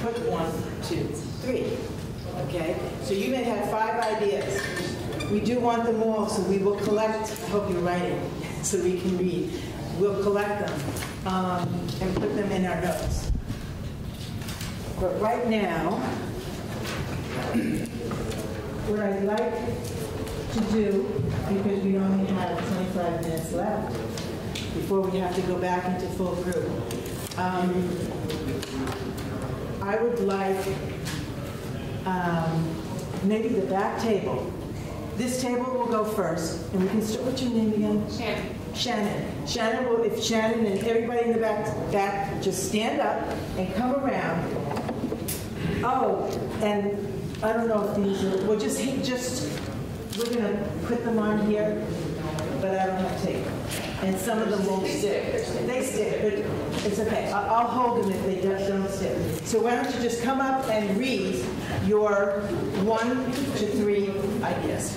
put one, two, three. Okay? So you may have five ideas. We do want them all, so we will collect, I hope you're writing, so we can read. We'll collect them um, and put them in But right now, what I'd like to do, because we only have 25 minutes left, before we have to go back into full group, um, I would like um, maybe the back table. This table will go first, and we can start, what's your name again? Shannon. Shannon. Shannon will, if Shannon and everybody in the back, back, just stand up and come around. Oh, and I don't know if these are, well, just, just, we're gonna put them on here, but I don't have tape. And some of them won't stick. They stick, but it's okay. I- I'll hold them if they don't don't stick. So why don't you just come up and read your one to three ideas.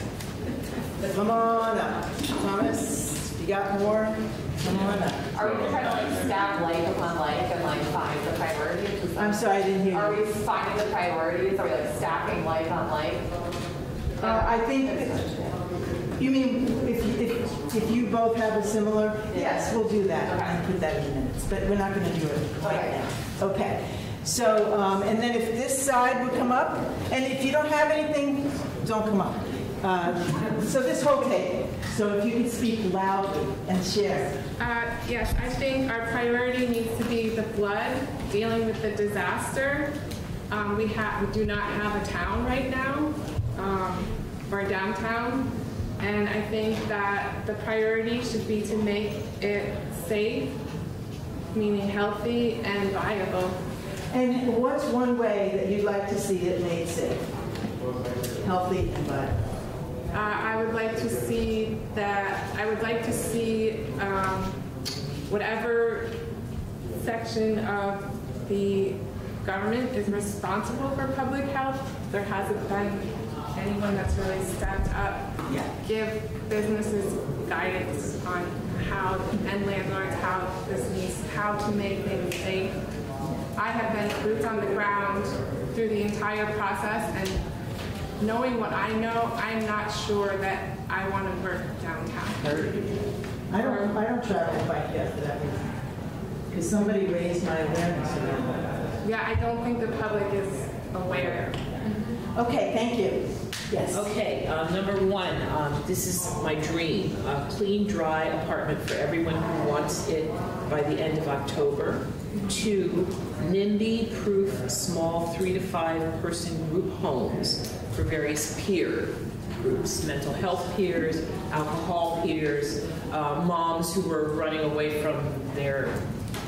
Come on up. Thomas, got more? Come on up. Are we trying to like stack like upon like and like find the priorities? Is I'm sorry, I didn't hear you. Are we finding the priorities? Are we like stacking like on like? Uh, I think, you mean, if, if, if you both have a similar, yes, we'll do that, and put that in minutes, but we're not gonna do it right now. Okay, so, um, and then if this side would come up, and if you don't have anything, don't come up. Uh, So this whole table, so if you could speak loudly and share. Uh, Yes, I think our priority needs to be the flood, dealing with the disaster. Um, We have, we do not have a town right now, um, or downtown, and I think that the priority should be to make it safe, meaning healthy and viable. And what's one way that you'd like to see it made safe? Healthy and viable? Uh, I would like to see that, I would like to see um, whatever section of the government is responsible for public health, there hasn't been anyone that's really stepped up. Give businesses guidance on how, and landlords, how this needs, how to make things safe. I have been boots on the ground through the entire process, and knowing what I know, I'm not sure that I want to work downtown. I don't, I don't travel bike yet for that reason, because somebody raised my awareness about. Yeah, I don't think the public is aware. Okay, thank you. Yes. Okay, uh, number one, um, this is my dream, a clean, dry apartment for everyone who wants it by the end of October. Two, NIMBY-proof, small three to five person group homes for various peer groups, mental health peers, alcohol peers, uh, moms who were running away from their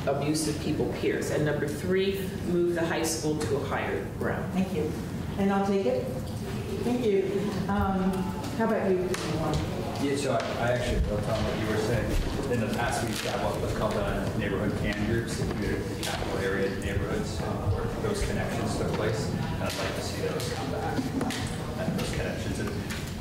abusive people peers. And number three, move the high school to a higher ground. Thank you. And I'll take it. Thank you. Um, How about you? Warren? Yeah, so I, I actually built on what you were saying. In the past, we've got what was called a neighborhood can groups, the community, the capital area neighborhoods, uh, where those connections took place. And I'd like to see those come back, and those connections. And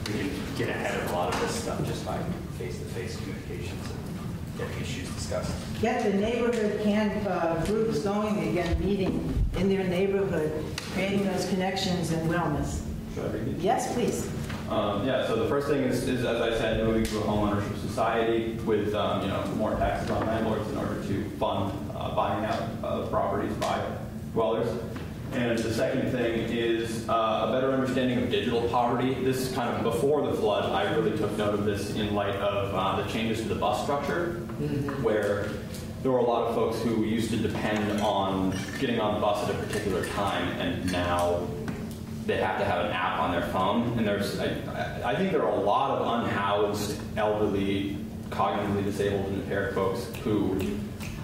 we can get ahead of a lot of this stuff just by face-to-face communications and getting issues discussed. Get the neighborhood can, uh, groups going again, meeting in their neighborhood, creating those connections and wellness. Should I read it? Yes, please. Um, yeah, so the first thing is, is, as I said, moving to a homeownership society with, um, you know, more taxes on landlords in order to fund uh, buying out uh, properties by dwellers. And the second thing is uh, a better understanding of digital poverty. This is kind of before the flood. I really took note of this in light of uh, the changes to the bus structure, where there were a lot of folks who used to depend on getting on the bus at a particular time, and now they have to have an app on their phone. And there's, I, I- I think there are a lot of unhoused, elderly, cognitively disabled, and impaired folks who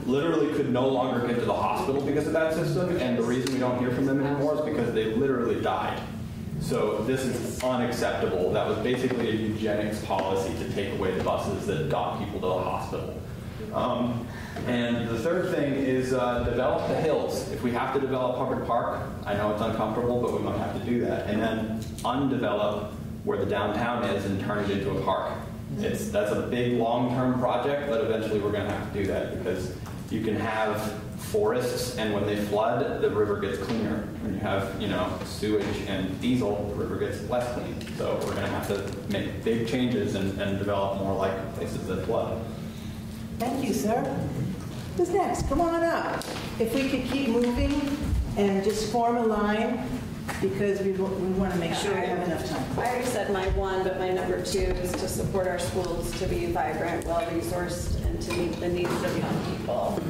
literally could no longer get to the hospital because of that system. And the reason we don't hear from them anymore is because they literally died. So this is unacceptable. That was basically a eugenics policy to take away the buses that got people to the hospital. Um, and the third thing is uh, develop the hills. If we have to develop Hubbard Park, I know it's uncomfortable, but we might have to do that. And then undevelop where the downtown is and turn it into a park. It's that's a big long-term project, but eventually we're going to have to do that because you can have forests, and when they flood, the river gets cleaner. When you have you know sewage and diesel, the river gets less clean. So we're going to have to make big changes and, and develop more like places that flood. Thank you, sir. Who's next? Come on up. If we could keep moving and just form a line, because we, we want to make sure we have enough time. I already said my one, but my number two is to support our schools to be vibrant, well-resourced, and to meet the needs of young people.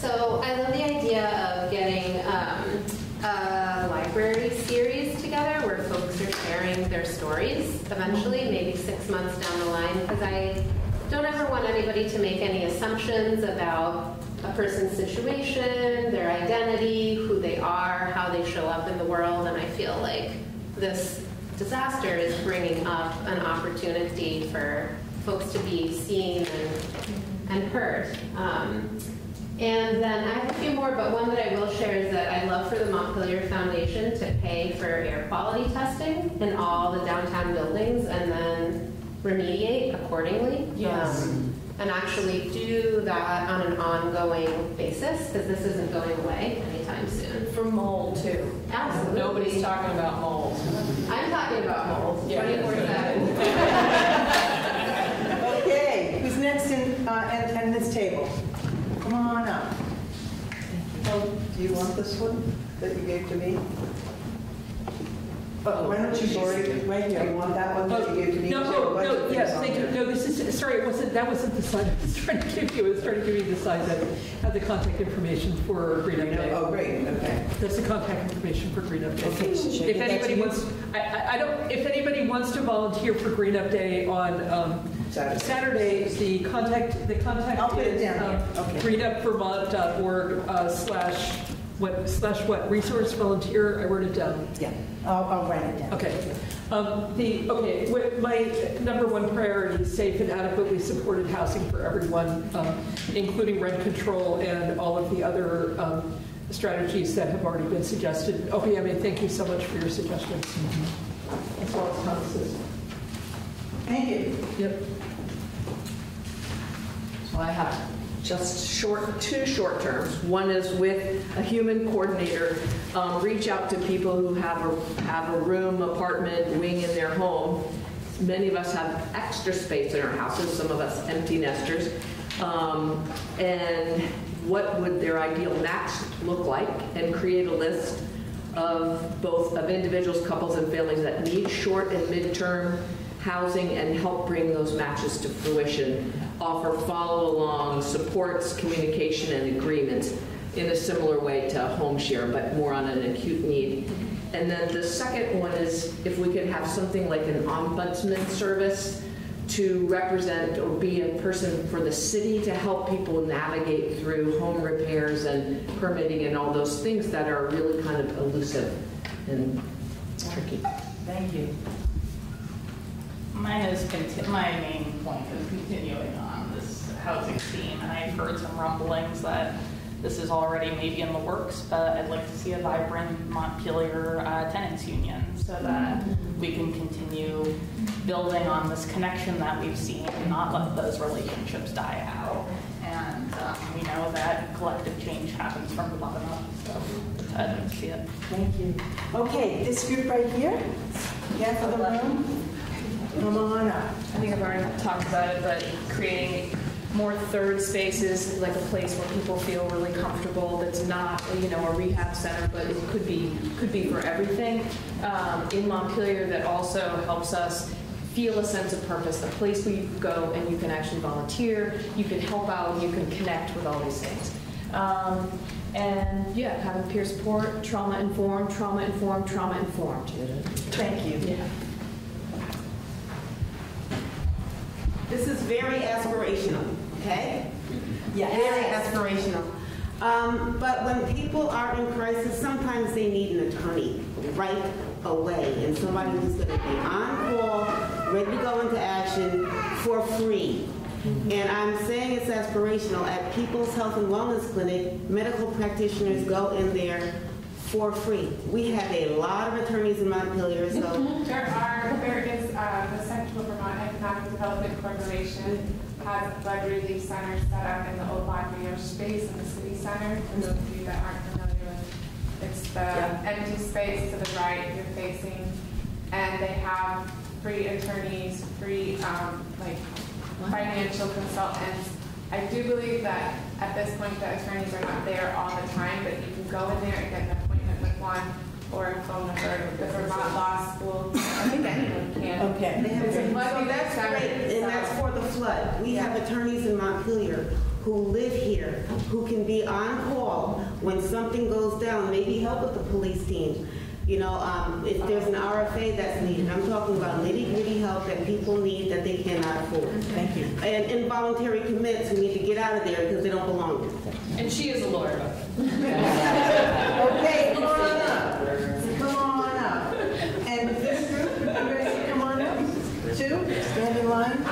So I love the idea of getting um, a library series together where folks are sharing their stories eventually, maybe six months down the line, because I don't ever want anybody to make any assumptions about a person's situation, their identity, who they are, how they show up in the world, and I feel like this disaster is bringing up an opportunity for folks to be seen and, and heard. Um, and then I have a few more, but one that I will share is that I love for the Montpelier Foundation to pay for air quality testing in all the downtown buildings and then remediate accordingly. Yes. Um, and actually do that on an ongoing basis, because this isn't going away anytime soon. For mold, too. Absolutely. Nobody's talking about mold. I'm talking about mold, Yeah. 24 7. Okay, who's next in, uh, and, and this table? Come on up. Oh, do you want this one that you gave to me? Oh, why don't you already, right Do you want that one that you gave to me? No, a no, no, yes, thank you. No, this is, sorry, it wasn't, that wasn't the slide I was trying to give you. I was trying to give you the slide that had the contact information for Green Up Day. Oh, great, okay. That's the contact information for Green Up Day. Okay, so If give that to anybody wants, I, I don't, if anybody wants to volunteer for Green Up Day on um, Saturday. Saturday, the contact, the contact I'll put it down here. um, Okay. greenupvermont.org uh, slash, what, slash what, resource volunteer, I wrote it down. Yeah, I'll, I'll write it down. Okay. Um, The, okay, what- my number one priority is safe and adequately supported housing for everyone, um, including rent control and all of the other um, strategies that have already been suggested. OPMA, thank you so much for your suggestions. As well as Thomas's. Thank you. Yep. So I have just short, two short terms. One is with a human coordinator, um, reach out to people who have a, have a room, apartment, wing in their home. Many of us have extra space in our houses, some of us empty nesters. Um, and what would their ideal match look like? And create a list of both of individuals, couples, and families that need short and midterm housing and help bring those matches to fruition. Offer follow-along, supports, communication, and agreements in a similar way to home share, but more on an acute need. And then the second one is if we could have something like an ombudsman service to represent or be a person for the city to help people navigate through home repairs and permitting and all those things that are really kind of elusive and tricky. Thank you. Mine is, conti- my main point is continuing on this housing theme. I've heard some rumblings that this is already maybe in the works, but I'd like to see a vibrant Montpelier uh, tenants union so that we can continue building on this connection that we've seen and not let those relationships die out. And um, we know that collective change happens from the bottom up, so I'd like to see it. Thank you. Okay, this group right here, half of the room, come on up. I think I've already talked about it, but creating more third spaces, like a place where people feel really comfortable, that's not, you know, a rehab center, but it could be, could be for everything, um, in Montpelier that also helps us feel a sense of purpose, a place where you go and you can actually volunteer, you can help out, you can connect with all these things. Um, and yeah, having peer support, trauma informed, trauma informed, trauma informed. Thank you. Yeah. This is very aspirational, okay? Yes. Very aspirational. Um, but when people are in crisis, sometimes they need an attorney right away and somebody who's going to be on call, ready to go into action for free. And I'm saying it's aspirational. At People's Health and Wellness Clinic, medical practitioners go in there for free. We have a lot of attorneys in Montpelier, so There are, there is, uh, the Central Vermont Economic Development Corporation has a blood relief center set up in the old Ladrier space in the city center. For those of you that aren't familiar with, it's the empty space to the right you're facing. And they have free attorneys, free, um, like, financial consultants. I do believe that at this point, the attorneys are not there all the time, but you can go in there and get an appointment with one or a phone number with the Vermont Law School. I think anyone can. Okay. It's a So flood that's center, great, and that's for the flood. We have attorneys in Montpelier who live here, who can be on call when something goes down, maybe help with the police team. You know, um, if there's an RFA that's needed, I'm talking about nitty gritty help that people need that they cannot afford. Thank you. And involuntary commits who need to get out of there because they don't belong there. And she is a lawyer. Okay, come on up. Come on up. And this group, you ready to come on up? Two, stand in line.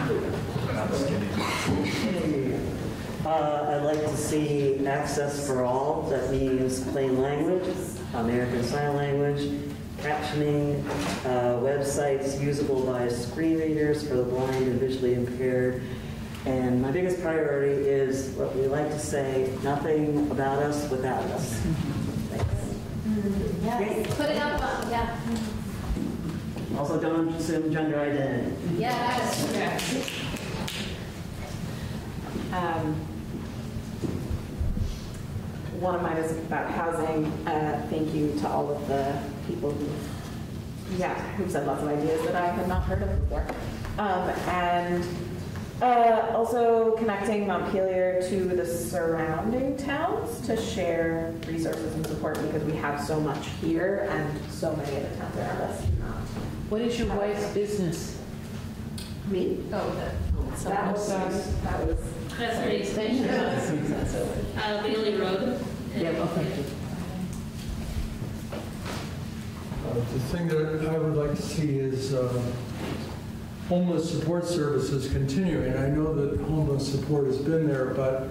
Uh, I'd like to see access for all, that means plain language, American Sign Language, captioning, uh, websites usable by screen readers for the blind and visually impaired. And my biggest priority is what we like to say, nothing about us without us. Thanks. Yes, put it up, uh, yeah. Also, don't assume gender identity. Yes. Um, One of mine is about housing. Uh, Thank you to all of the people who, yeah, who've said lots of ideas that I had not heard of before. Um, And uh, also connecting Montpelier to the surrounding towns to share resources and support because we have so much here and so many of the towns around us. What is your wife's business? Me? Oh, that. That was, that was. That's pretty extensive. Uh, Bailey Road. Yeah, well, thank you. Uh, The thing that I would like to see is uh, homeless support services continuing. I know that homeless support has been there, but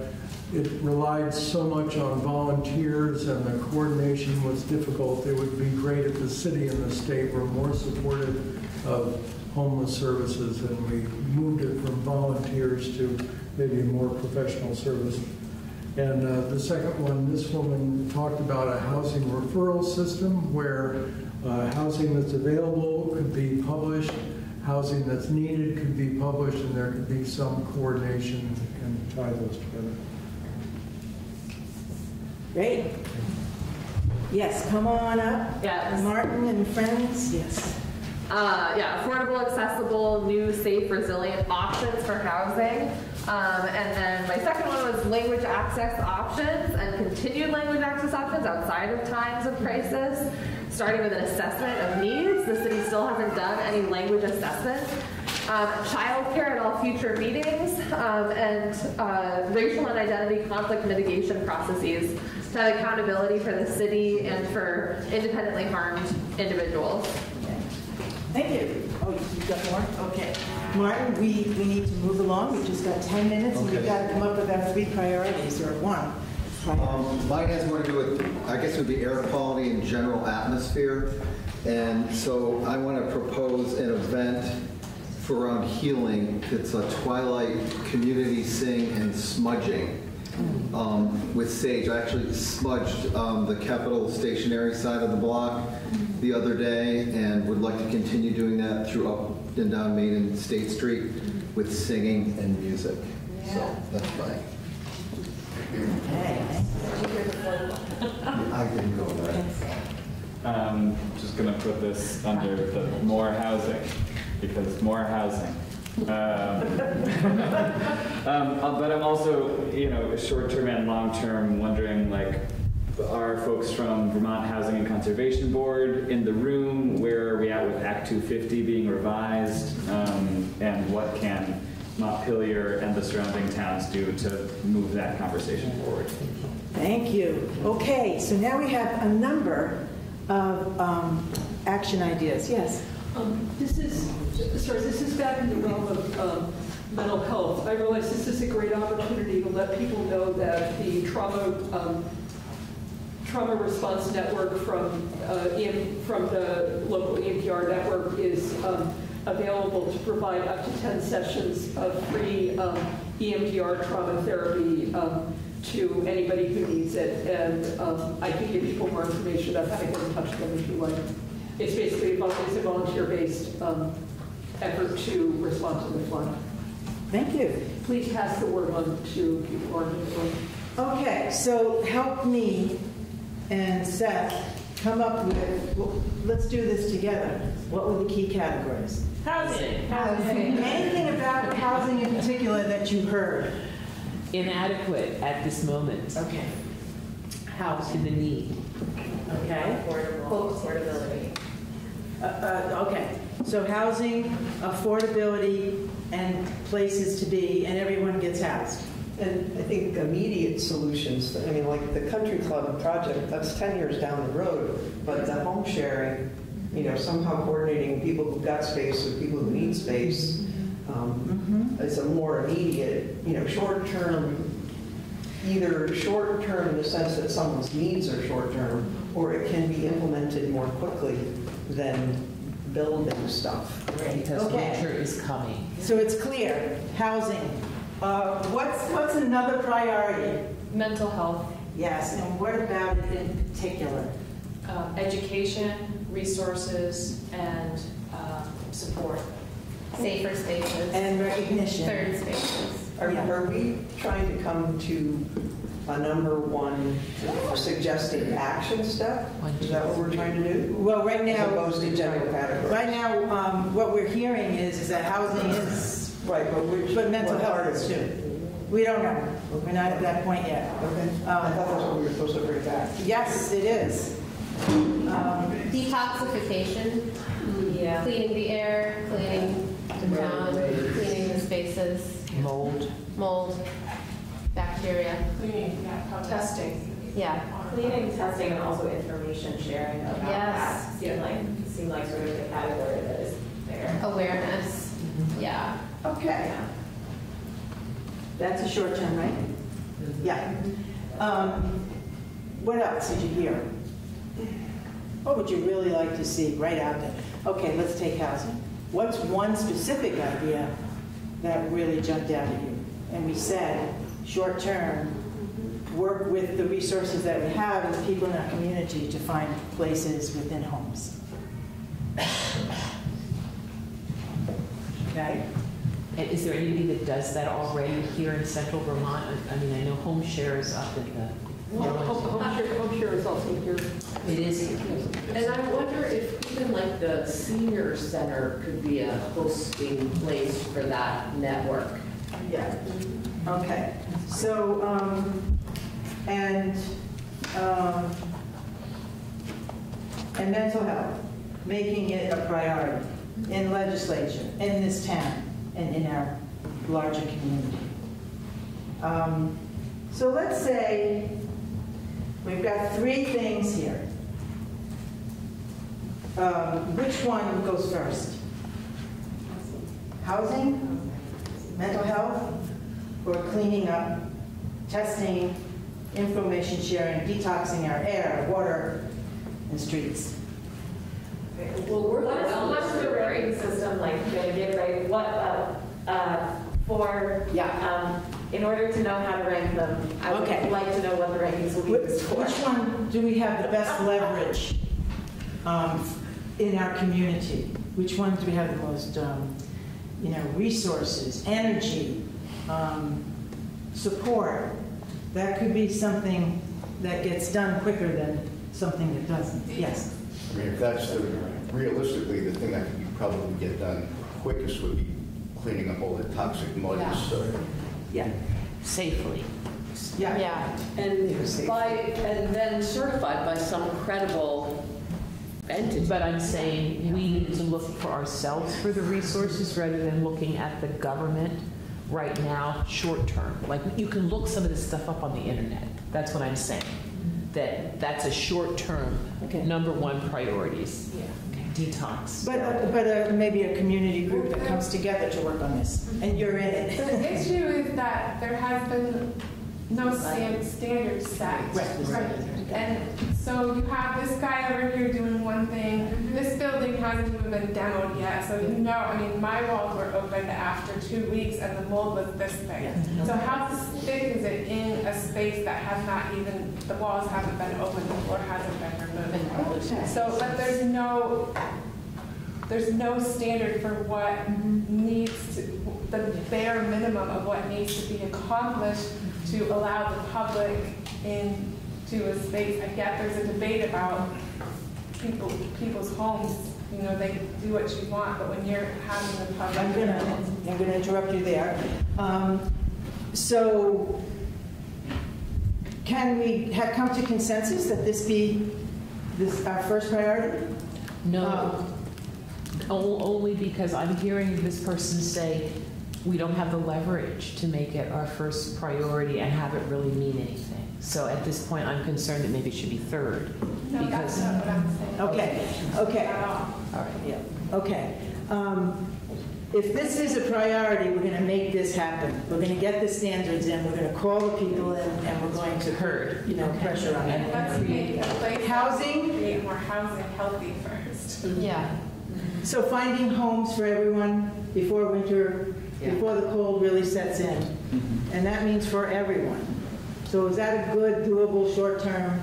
it relied so much on volunteers and the coordination was difficult. It would be great if the city and the state were more supportive of homeless services and we moved it from volunteers to maybe more professional service. And uh, the second one, this woman talked about a housing referral system where uh, housing that's available could be published, housing that's needed could be published, and there could be some coordination and tie those together. Great. Yes, come on up. Yes. Martin and friends, yes. Uh, yeah, affordable, accessible, new, safe, resilient options for housing. Um, and then my second one was language access options and continued language access options outside of times of crisis, starting with an assessment of needs. The city still hasn't done any language assessment. Um, childcare at all future meetings, um, and uh, racial and identity conflict mitigation processes to have accountability for the city and for independently harmed individuals. Thank you. Oh, you've got more? Okay. Martin, we, we need to move along. We've just got 10 minutes and we've got to come up with our three priorities or one. Um, Mine has more to do with, I guess it would be air quality and general atmosphere. And so I want to propose an event for around healing. It's a twilight community sing and smudging um, with sage. I actually smudged um, the Capitol stationary side of the block the other day and would like to continue doing that through up and down Main and State Street with singing and music. So that's fine. I didn't go there. Um, just gonna put this under the more housing, because more housing. Um, um, uh, but I'm also, you know, short-term and long-term wondering, like, are folks from Vermont Housing and Conservation Board in the room? Where are we at with Act 250 being revised? Um, and what can Montpelier and the surrounding towns do to move that conversation forward? Thank you. Okay, so now we have a number of um, action ideas. Yes? Um, This is, sorry, this is back in the realm of um, mental health, I realize this is a great opportunity to let people know that the trauma, um, trauma response network from, uh, EM from the local EMDR network is um, available to provide up to 10 sessions of free um, EMDR trauma therapy um, to anybody who needs it. And um, I can give people more information about how to get in touch with them if you like. It's basically, a it's a volunteer-based um, effort to respond to the flood. Thank you. Please pass the word on to people who are interested. Okay, so help me and Seth come up with, well, let's do this together. What were the key categories? Housing. Anything about housing in particular that you heard? Inadequate at this moment. Okay. Housing the need. Okay. Affordable, affordability. Uh, uh, Okay, so housing, affordability, and places to be, and everyone gets housed. And I think immediate solutions, I mean, like the country club project, that's 10 years down the road, but the home sharing, you know, somehow coordinating people who've got space with people who need space, um, is a more immediate, you know, short-term, either short-term in the sense that someone's needs are short-term, or it can be implemented more quickly than building stuff. Because Okay. winter is coming. So it's clear, housing. Uh, What's, what's another priority? Mental health, Yes, and what about it in particular? uh, education, resources, and um, support. Safer spaces. And recognition. Third spaces. Are, are we trying to come to a number one suggested action step? Is that what we're trying to do? Well, right now. As opposed to general categories? Right now, um, what we're hearing is, is that housing is. Right, but which. But mental what health part is of too. We don't know. We're not at that point yet. Okay. I thought that's what we were supposed to bring back. Yes, it is. Um, Detoxification. Yeah. Cleaning the air, cleaning the ground, cleaning the spaces. Mold. Mold, bacteria. Cleaning, yeah, testing. Yeah. Cleaning, testing, and also information sharing about Yes. that seem like, seem like sort of the category that is there. Awareness. Yeah. Okay. That's a short term, right? Yeah. Um, What else did you hear? What would you really like to see right out there? Okay, let's take housing. What's one specific idea that really jumped out at you? And we said, short term, work with the resources that we have and the people in our community to find places within homes. Okay? And is there anybody that does that already here in central Vermont? I I mean, I know Home Share is up in the. Home home share, home share is also here. It is. And I wonder if even like the senior center could be a hosting place for that network. Yeah. Okay. So, um, and, um, and mental health, making it a priority in legislature, in this town, and in our larger community. Um, So let's say we've got three things here. Um, Which one goes first? Housing, mental health, or cleaning up, testing, information sharing, detoxing our air, water, and streets? Well, we're, what's, what's the rating system like gonna give, right? What, uh, uh, for, um, in order to know how to rank them, I Okay. would like to know what the rankings will be Which which one do we have the best leverage um, in our community? Which one do we have the most, um, you know, resources, energy, um, support? That could be something that gets done quicker than something that doesn't. Yes? I mean, if that's the, realistically, the thing that could be probably get done quickest would be cleaning up all the toxic mud and stuff. Yeah. Safely. Yeah. Yeah. And by, and then certified by some credible entity. But I'm saying we need to look for ourselves for the resources rather than looking at the government right now, short term. Like, you can look some of this stuff up on the internet. That's what I'm saying. That, that's a short term, number one priorities. Yeah. detox. But, uh, but uh, maybe a community group that comes together to work on this, and you're in it. The issue is that there has been no stan- standard set. Right. And so you have this guy over here doing one thing, this building hasn't even been demoed yet, so you know, I mean, my walls were opened after two weeks and the mold was this big. So how thick is it in a space that has not even, the walls haven't been opened, the floor hasn't been removed? So, but there's no, there's no standard for what needs to, the bare minimum of what needs to be accomplished to allow the public into a space. I get there's a debate about people, people's homes, you know, they do what you want, but when you're having the public. I'm gonna, I'm gonna interrupt you there. Um, So, can we have come to consensus that this be this, our first priority? No, O- only because I'm hearing this person say, we don't have the leverage to make it our first priority and have it really mean anything. So at this point, I'm concerned that maybe it should be third. No, that's because- not what I'm saying. Okay, okay. All right. Yeah, okay. Um, If this is a priority, we're gonna make this happen. We're gonna get the standards in, we're gonna call the people in, and we're going to hurt, you know, pressure on And let's them. make a place. Housing? Create more housing healthy first. Yeah. So finding homes for everyone before winter, before the cold really sets in. And that means for everyone. So is that a good, doable, short-term?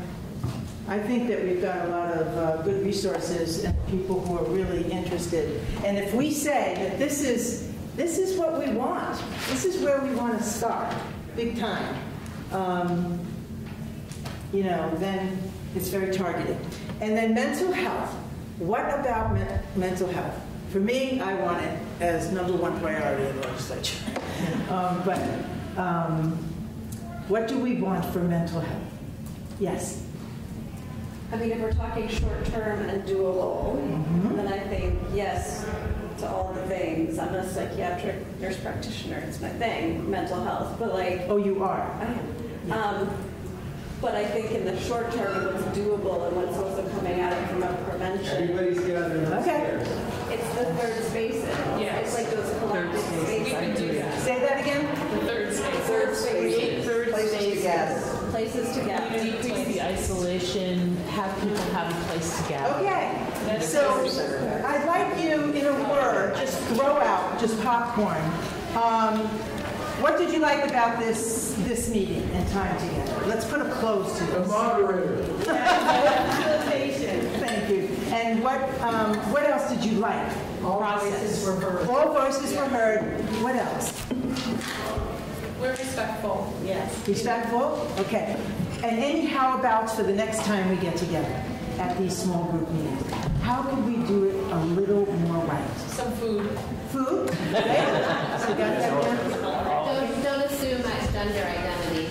I think that we've got a lot of uh, good resources and people who are really interested. And if we say that this is, this is what we want, this is where we want to start, big time, um, you know, then it's very targeted. And then mental health. What about me- mental health? For me, I want it as number one priority in the legislature. Um, But um, what do we want for mental health? Yes? I mean, if we're talking short-term and doable, then I think yes to all the things. I'm a psychiatric nurse practitioner, it's my thing, mental health, but like. Oh, you are? I am. Um, But I think in the short term, what's doable and what's also coming at it from a prevention. Everybody's gathering upstairs. It's the third spaces. Yes. It's like those collective spaces. We can do that. Say that again? The third space. Third spaces. Third Places space. to gather. Places to gather. Decrease the isolation, have people have a place to gather. Okay, so I'd like you, in a word, just throw out, just popcorn. Um, What did you like about this, this meeting and time together? Let's put a close to this. The moderator. Facilitation, thank you. And what, um, what else did you like? All voices were heard. All voices were heard. What else? We're respectful. Yes. Respectful? Okay. And any how-abouts for the next time we get together at these small group meetings? How could we do it a little more right? Some food. Food? Okay. So got that? Don't, don't assume my gender identity.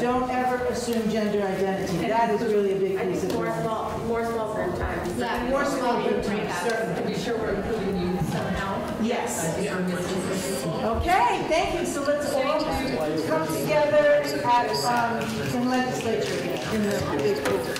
Don't ever assume gender identity. That is really a big piece of. More small, more small group time. Yeah, More small group time, breakouts. certainly. Be sure we're including you somehow. Yes. I think I'm missing. Okay, thank you. So let's all come together at, um, in legislature, in the big group.